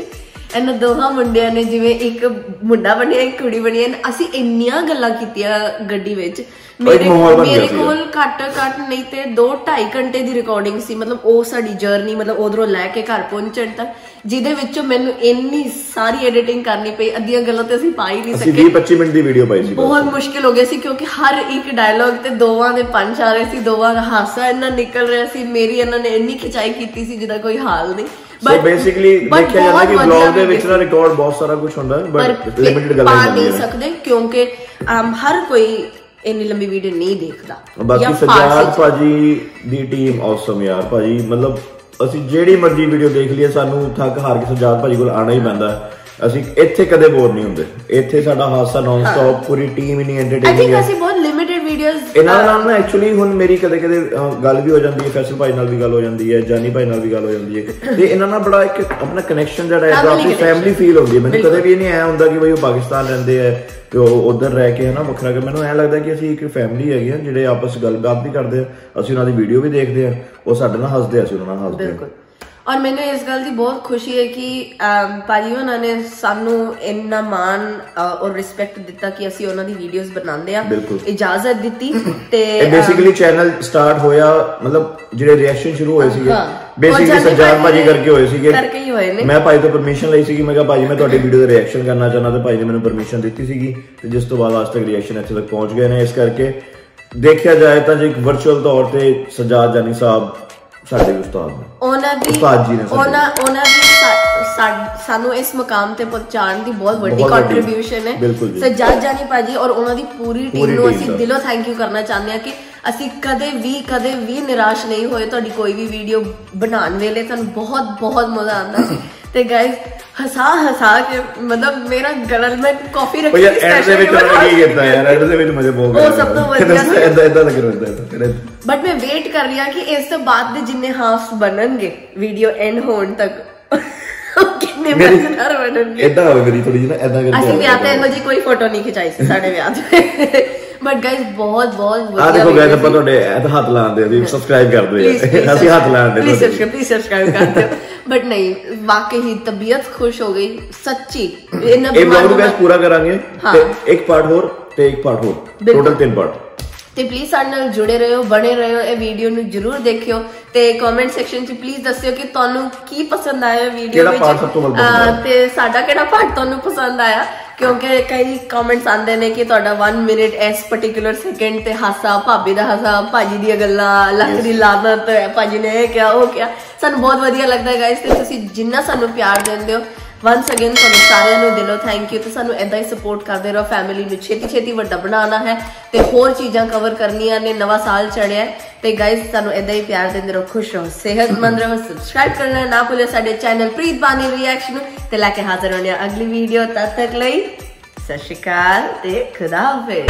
ਇਹਨਾਂ ਦੋਹਾਂ ਮੁੰਡਿਆਂ ਨੇ ਜਿਵੇਂ ਇੱਕ ਮੁੰਡਾ ਬਣਿਆ ਇੱਕ ਕੁੜੀ ਬਣੀ ਅਸੀਂ ਇੰਨੀਆਂ ਗੱਲਾਂ ਕੀਤੀਆਂ ਗੱਡੀ ਵਿੱਚ। ਮੇਰੇ ਮੇਰੇ। ਕੋਲ ਘੱਟ ਘੱਟ ਨਹੀਂ ਤੇ 2 2.5 ਘੰਟੇ ਦੀ ਰਿਕਾਰਡਿੰਗ ਸੀ ਮਤਲਬ ਉਹ ਸਾਡੀ ਜਰਨੀ ਮਤਲਬ ਉਧਰੋਂ ਲੈ ਕੇ ਘਰ ਪਹੁੰਚਣ ਤੱਕ। ਜਿਹਦੇ ਵਿੱਚੋਂ ਮੈਨੂੰ ਇੰਨੀ ਸਾਰੀ ਐਡੀਟਿੰਗ ਕਰਨੀ ਪਈ ਅੱਧੀਆਂ ਗੱਲਾਂ ਤੇ ਅਸੀਂ ਪਾ ਹੀ ਨਹੀਂ ਅਸੀਂ ਸਕੇ 20-25 ਮਿੰਟ ਦੀ ਵੀਡੀਓ ਪਾਈ ਸੀ। ਬਹੁਤ ਮੁਸ਼ਕਿਲ ਹੋ ਗਿਆ ਸੀ ਕਿਉਂਕਿ ਹਰ ਇੱਕ ਡਾਇਲੌਗ ਤੇ ਦੋਵਾਂ ਦੇ ਪੰਚ ਆ ਰਹੇ ਸੀ ਦੋਵਾਂ ਦਾ ਹਾਸਾ ਇੰਨਾ ਨਿਕਲ ਰਿਹਾ ਸੀ ਮੇਰੀ ਇਹਨਾਂ ਨੇ ਇੰਨੀ ਖਿਚਾਈ ਕੀਤੀ ਸੀ ਜਿਹਦਾ ਕੋਈ ਹਾਲ ਨਹੀਂ ਸੋ ਬੇਸਿਕਲੀ ਦੇਖਿਆ ਜਾਂਦਾ ਕਿ ਵਲੌਗ ਦੇ ਵਿੱਚ ਨਾ ਰਿਕਾਰਡ ਬਹੁਤ ਸਾਰਾ ਕੁਝ ਹੁੰਦਾ ਬਟ ਲਿਮਿਟਡ ਗੱਲਾਂ ਪਾ ਨਹੀਂ ਸਕਦੇ ਕਿਉਂਕਿ ਹਰ ਕੋਈ ਇੰਨੀ ਲੰਬੀ ਵੀਡੀਓ ਨਹੀਂ ਦੇਖਦਾ ਬਾਕੀ ਸਜਾਦ। ਭਾਜੀ ਦੀ ਟੀਮ ਔਸਮ ਯਾਰ ਭਾਜੀ ਮਤਲਬ ਅਸੀਂ ਜਿਹੜੀ ਮਰਜ਼ੀ ਵੀਡੀਓ ਦੇਖ ਲਈਏ ਸਾਨੂੰ ਥੱਕ ਹਾਰ ਕੇ ਸਜਾਦ ਭਾਜੀ ਕੋਲ ਆਣਾ ਹੀ ਪੈਂਦਾ। ਅਸੀਂ ਇੱਥੇ ਕਦੇ ਬੋਰ ਨਹੀਂ ਹੁੰਦੇ। ਇੱਥੇ ਸਾਡਾ ਹਾਸਾ ਨਾਨ ਸਟਾਪ ਪੂਰੀ ਟੀਮ think ਐਂਟਰਟੇਨਿੰਗ ਹੈ। ਅਸੀਂ ਬਹੁਤ ਵੀਡੀਓਜ਼ ਇਹਨਾਂ ਦੇ ਨਾਲ ਨਾ ਐਕਚੁਅਲੀ ਹੁਣ ਮੇਰੀ ਕਦੇ ਕਦੇ ਗੱਲ ਵੀ ਹੋ ਜਾਂਦੀ ਹੈ ਫੈਸਲ ਭਾਈ ਨਾਲ ਵੀ ਗੱਲ ਹੋ ਜਾਂਦੀ ਹੈ ਜਾਨੀ ਭਾਈ ਨਾਲ ਵੀ ਗੱਲ ਹੋ ਜਾਂਦੀ ਹੈ। ਤੇ ਇਹਨਾਂ ਨਾਲ ਬੜਾ ਇੱਕ ਆਪਣਾ ਕਨੈਕਸ਼ਨ ਜਿਹੜਾ ਹੈ ਆਪਣੀ। ਫੈਮਿਲੀ ਫੀਲ ਹੁੰਦੀ ਹੈ। ਮੈਨੂੰ ਕਦੇ ਵੀ ਇਹ ਨਹੀਂ ਆਇਆ ਹੁੰਦਾ ਕਿ ਬਈ ਉਹ ਪਾਕਿਸਤਾਨ ਰਹਿੰਦੇ ਆ ਤੇ ਉਹ ਉਧਰ ਰਹਿ ਕੇ ਹਨਾ ਵੱਖਰਾ ਕਿ ਮੈਨੂੰ ਐ ਲੱਗਦਾ ਕਿ ਅਸੀਂ ਇੱਕ ਫੈਮਿਲੀ ਹੈਗੇ ਆ ਜਿਹੜੇ ਆਪਸ ਗੱਲਬਾਤ ਵੀ ਕਰਦੇ ਆ ਅਸੀਂ ਉਹਨਾਂ ਦੀ ਵੀਡੀਓ ਵੀ ਦੇਖਦੇ ਆ ਉਹ ਸਾਡੇ ਨਾਲ ਹੱਸਦੇ ਆ ਅਸੀਂ ਉਹਨਾਂ ਨਾਲ ਹੱਸਦੇ ਆ। ਬਿਲਕੁਲ। ਔਰ ਮੈਨੂੰ ਇਸ ਗੱਲ ਦੀ ਬਹੁਤ ਖੁਸ਼ੀ ਹੈ ਕਿ ਭਾਜੀ ਉਹਨਾਂ ਨੇ ਸਾਨੂੰ ਇੰਨਾ ਅ, ਔਰ ਰਿਸਪੈਕਟ ਦਿੱਤਾ ਕਿ ਅਸੀਂ ਉਹਨਾਂ ਦੀ ਵੀਡੀਓਜ਼ ਬਣਾਉਂਦੇ ਆ। ਇਜਾਜ਼ਤ ਦਿੱਤੀ ਤੇ ਇਹ ਬੇਸਿਕਲੀ ਚੈਨਲ ਸਟਾਰਟ ਹੋਇਆ ਮਤਲਬ ਜਿਹੜੇ ਰਿਐਕਸ਼ਨ ਸ਼ੁਰੂ ਹੋਏ ਸੀਗੇ। ਬੇਸਿਕਲੀ ਸਜਾਦ ਭਾਜੀ ਕਰਕੇ ਹੋਏ ਸੀਗੇ ਕਰਕੇ ਹੀ ਹੋਏ ਨੇ। ਮੈਂ ਭਾਈ ਤੋਂ ਪਰਮਿਸ਼ਨ ਲਈ ਸੀਗੀ ਮੈਂ ਕਿਹਾ ਭਾਜੀ ਮੈਂ ਤੁਹਾਡੀ ਵੀਡੀਓ ਦਾ ਰਿਐਕਸ਼ਨ ਕਰਨਾ ਚਾਹੁੰਦਾ ਤੇ ਭਾਈ ਨੇ ਮੈਨੂੰ ਪਰਮਿਸ਼ਨ ਦਿੱਤੀ ਸੀਗੀ ਤੇ ਜਿਸ ਤੋਂ ਬਾਅਦ ਅੱਜ ਤੱਕ ਰਿਐਕਸ਼ਨ ਇੱਥੇ ਤੱਕ ਪਹੁੰਚ ਗਏ ਨੇ ਇਸ ਕਰਕੇ ਦੇਖਿਆ ਜਾਏ ਤਾਂ ਜੇ ਇੱਕ ਵਰਚੁਅਲ ਤੌਰ ਤੇ ਸਜਾਦ ਜਾਨੀ ਸਾਹਿਬ ਸਾਡੇ ਉਸਤਾਦ ਨੇ ਉਹਨਾਂ ਦੀ ਉਸਤਾਦ ਜੀ ਨੇ। ਉਹਨਾਂ ਉਹਨਾਂ ਦੀ ਸਾ- ਸਾ- ਸਾਨੂੰ ਇਸ ਮਕਾਮ ਤੇ ਪਹੁੰਚਾਉਣ ਦੀ ਬਹੁਤ ਵੱਡੀ। ਕੰਟਰੀਬਿਊਸ਼ਨ ਹੈ। ਸਜਾਦ ਜਾਨੀ ਭਾਜੀ ਔਰ ਉਹਨਾਂ ਦੀ ਪੂਰੀ ਟੀਮ ਨੂੰ ਅਸੀਂ। ਦਿਲੋਂ ਥੈਂਕ ਯੂ ਕਰਨਾ ਚਾਹੁੰਦੇ ਹਾਂ ਕਿ ਅਸੀਂ ਕਦੇ ਵੀ ਕਦੇ ਵੀ ਨਿਰਾਸ਼ ਨਹੀਂ ਹੋਏ ਤੁਹਾਡੀ ਕੋਈ ਵੀ ਵੀਡੀਓ ਬਣਾਉਣ ਵੇਲੇ ਸਾਨੂੰ ਬਹੁਤ ਬਹੁਤ ਮਜ਼ਾ ਆਉਂਦਾ ਸੀ ਤੇ ਗਾਇਸ ਹਸਾ ਹਸਾ ਕੇ ਮਤਲਬ ਮੇਰਾ ਗਲਲ ਮੈਂ ਕਾਫੀ ਉਹ ਰੱਖੀ ਯਾਰ ਸੀ ਐਂਡ ਦੇ ਵਿੱਚ specially ਉਹਨਾਂ ਨੇ ਕੀ ਕੀਤਾ ਯਾਰ ਐਂਡ ਦੇ ਵਿੱਚ ਮਜ਼ੇ ਬਹੁਤ ਉਹ ਸਭ ਤੋਂ ਵਧੀਆ ਸੀ। ਇਦਾਂ ਇਦਾਂ ਲੱਗ ਰਿਹਾ ਹੁੰਦਾ ਬਟ ਮੈਂ ਵੇਟ ਕਰ ਰਹੀ ਹਾਂ ਕਿ ਇਸ ਤੋਂ ਬਾਅਦ ਦੇ ਜਿੰਨੇ ਹਾਫਸ ਬਣਨਗੇ ਵੀਡੀਓ ਐਂਡ ਹੋਣ ਤੱਕ ਉਹ ਕਿੰਨੇ ਮੇਰੀ- ਮਜ਼ੇਦਾਰ ਬਣਨਗੇ ਇਦਾਂ ਹੋਵੇ ਮੇਰੀ ਥੋੜੀ ਜਿਹੀ ਨਾ ਇਦਾਂ ਕਰਕੇ ਅਸੀਂ ਵਿਆਹ ਤੇ ਇਹੋ ਜੀ ਕੋਈ ਫੋਟੋ ਨਹੀਂ ਖਿਚਾਈ ਸੀ ਸਾਡੇ ਵਿਆਹ ਤੇ ਬਟ ਗਾਇਸ ਬਹੁਤ ਬਹੁਤ ਆ ਦੇਖੋ ਗਾਇਸ video ਆਪਾਂ ਸੀ। ਤੁਹਾਡੇ ਇਹ ਤਾਂ ਹੱਥ ਲਾਉਂਦੇ ਆ ਤੁਸੀਂ ਸਬਸਕ੍ਰਾਈਬ ਕਰ ਦਿਓ Please, please ਯਾਰ। ਅਸੀਂ ਹੱਥ ਲਾਉਂਦੇ please subscribe please subscribe ਕਰ ਦਿਓ ਬਟ ਨਹੀਂ ਵਾਕਈ ਹੀ ਤਬੀਅਤ ਖੁਸ਼ ਹੋ ਗਈ ਸੱਚੀ ਇਹ ਨੂੰ ਪੂਰਾ ਕਰਾਂਗੇ। ਤੇ ਇੱਕ ਪਾਰਟ ਹੋਰ ਤੇ ਇੱਕ ਪਾਰਟ ਹੋਰ। ਟੋਟਲ ਤਿੰਨ ਪਾਰਟ ਤੇ ਪਲੀਜ਼ ਸਾਡੇ ਨਾਲ ਜੁੜੇ ਰਹੋ ਬਣੇ ਰਹੋ ਇਹ ਵੀਡੀਓ ਨੂੰ ਜਰੂਰ ਦੇਖਿਓ ਤੇ ਕਮੈਂਟ ਸੈਕਸ਼ਨ 'ਚ ਪਲੀਜ਼ ਦੱਸਿਓ ਕਿ ਤੁਹਾਨੂੰ ਕੀ ਪਸੰਦ ਆਇਆ ਵੀਡੀਓ ਵਿੱਚ। ਤੋਂ ਸਾਡਾ ਕਿਹੜਾ ਪਾਰਟ ਤੁਹਾਨੂੰ ਪਸੰਦ ਆਇਆ? ਕਿਉਂਕਿ ਕਈ ਕਮੈਂਟਸ ਆਉਂਦੇ ਨੇ ਕਿ ਤੁਹਾਡਾ 1 ਮਿੰਟ ਇਸ ਪਾਰਟਿਕੂਲਰ ਸੈਕਿੰਡ ਤੇ ਹਾਸਾ ਭਾਬੀ ਦਾ ਹਾਸਾ ਭਾਜੀ ਦੀਆਂ ਗੱਲਾਂ ਲੱਖ ਦੀ ਲਾਨਤ ਭਾਜੀ ਨੇ ਇਹ ਕਿਹਾ ਉਹ ਕਿਹਾ। ਸਾਨੂੰ ਬਹੁਤ ਵਧੀਆ ਲੱਗਦਾ ਹੈ ਗਾਇਸ ਤੇ ਤੁਸੀਂ ਜਿੰਨਾ ਸਾਨੂੰ ਪਿਆਰ ਦਿੰਦੇ ਹੋ ਵਾਂਸ ਅਗੇਨ ਤੁਹਾਨੂੰ ਸਾਰਿਆਂ ਨੂੰ ਦਿਲੋਂ ਥੈਂਕ ਯੂ ਤੇ ਸਾਨੂੰ ਇਦਾਂ ਹੀ ਸਪੋਰਟ ਕਰਦੇ ਰਹੋ ਫੈਮਿਲੀ ਨੂੰ ਛੇਤੀ ਛੇਤੀ ਵੱਡਾ ਬਣਾਉਣਾ ਹੈ ਤੇ ਹੋਰ ਚੀਜ਼ਾਂ ਕਵਰ ਕਰਨੀਆਂ ਨੇ, ਨਵਾਂ ਸਾਲ ਚੜਿਆ ਤੇ ਗਾਇਸ ਸਾਨੂੰ ਇਦਾਂ ਹੀ ਪਿਆਰ ਦਿੰਦੇ ਰਹੋ, ਖੁਸ਼ ਰਹੋ, ਸਿਹਤਮੰਦ ਰਹੋ ਸਬਸਕ੍ਰਾਈਬ ਕਰਨਾ ਨਾ ਭੁੱਲਿਓ ਸਾਡੇ ਚੈਨਲ ਪ੍ਰੀਤ ਬਾਨੀ ਰਿਐਕਸ਼ਨ ਤੇ ਲੈ ਕੇ ਹਾਜ਼ਰ ਹੋਣੇ ਹਾਂ ਅਗਲੀ ਵੀਡੀਓ ਤਦ ਤੱਕ ਲਈ, ਸਤਿ ਸ਼੍ਰੀ ਅਕਾਲ ਤੇ ਖੁਦਾ ਹਾਫਿਜ਼।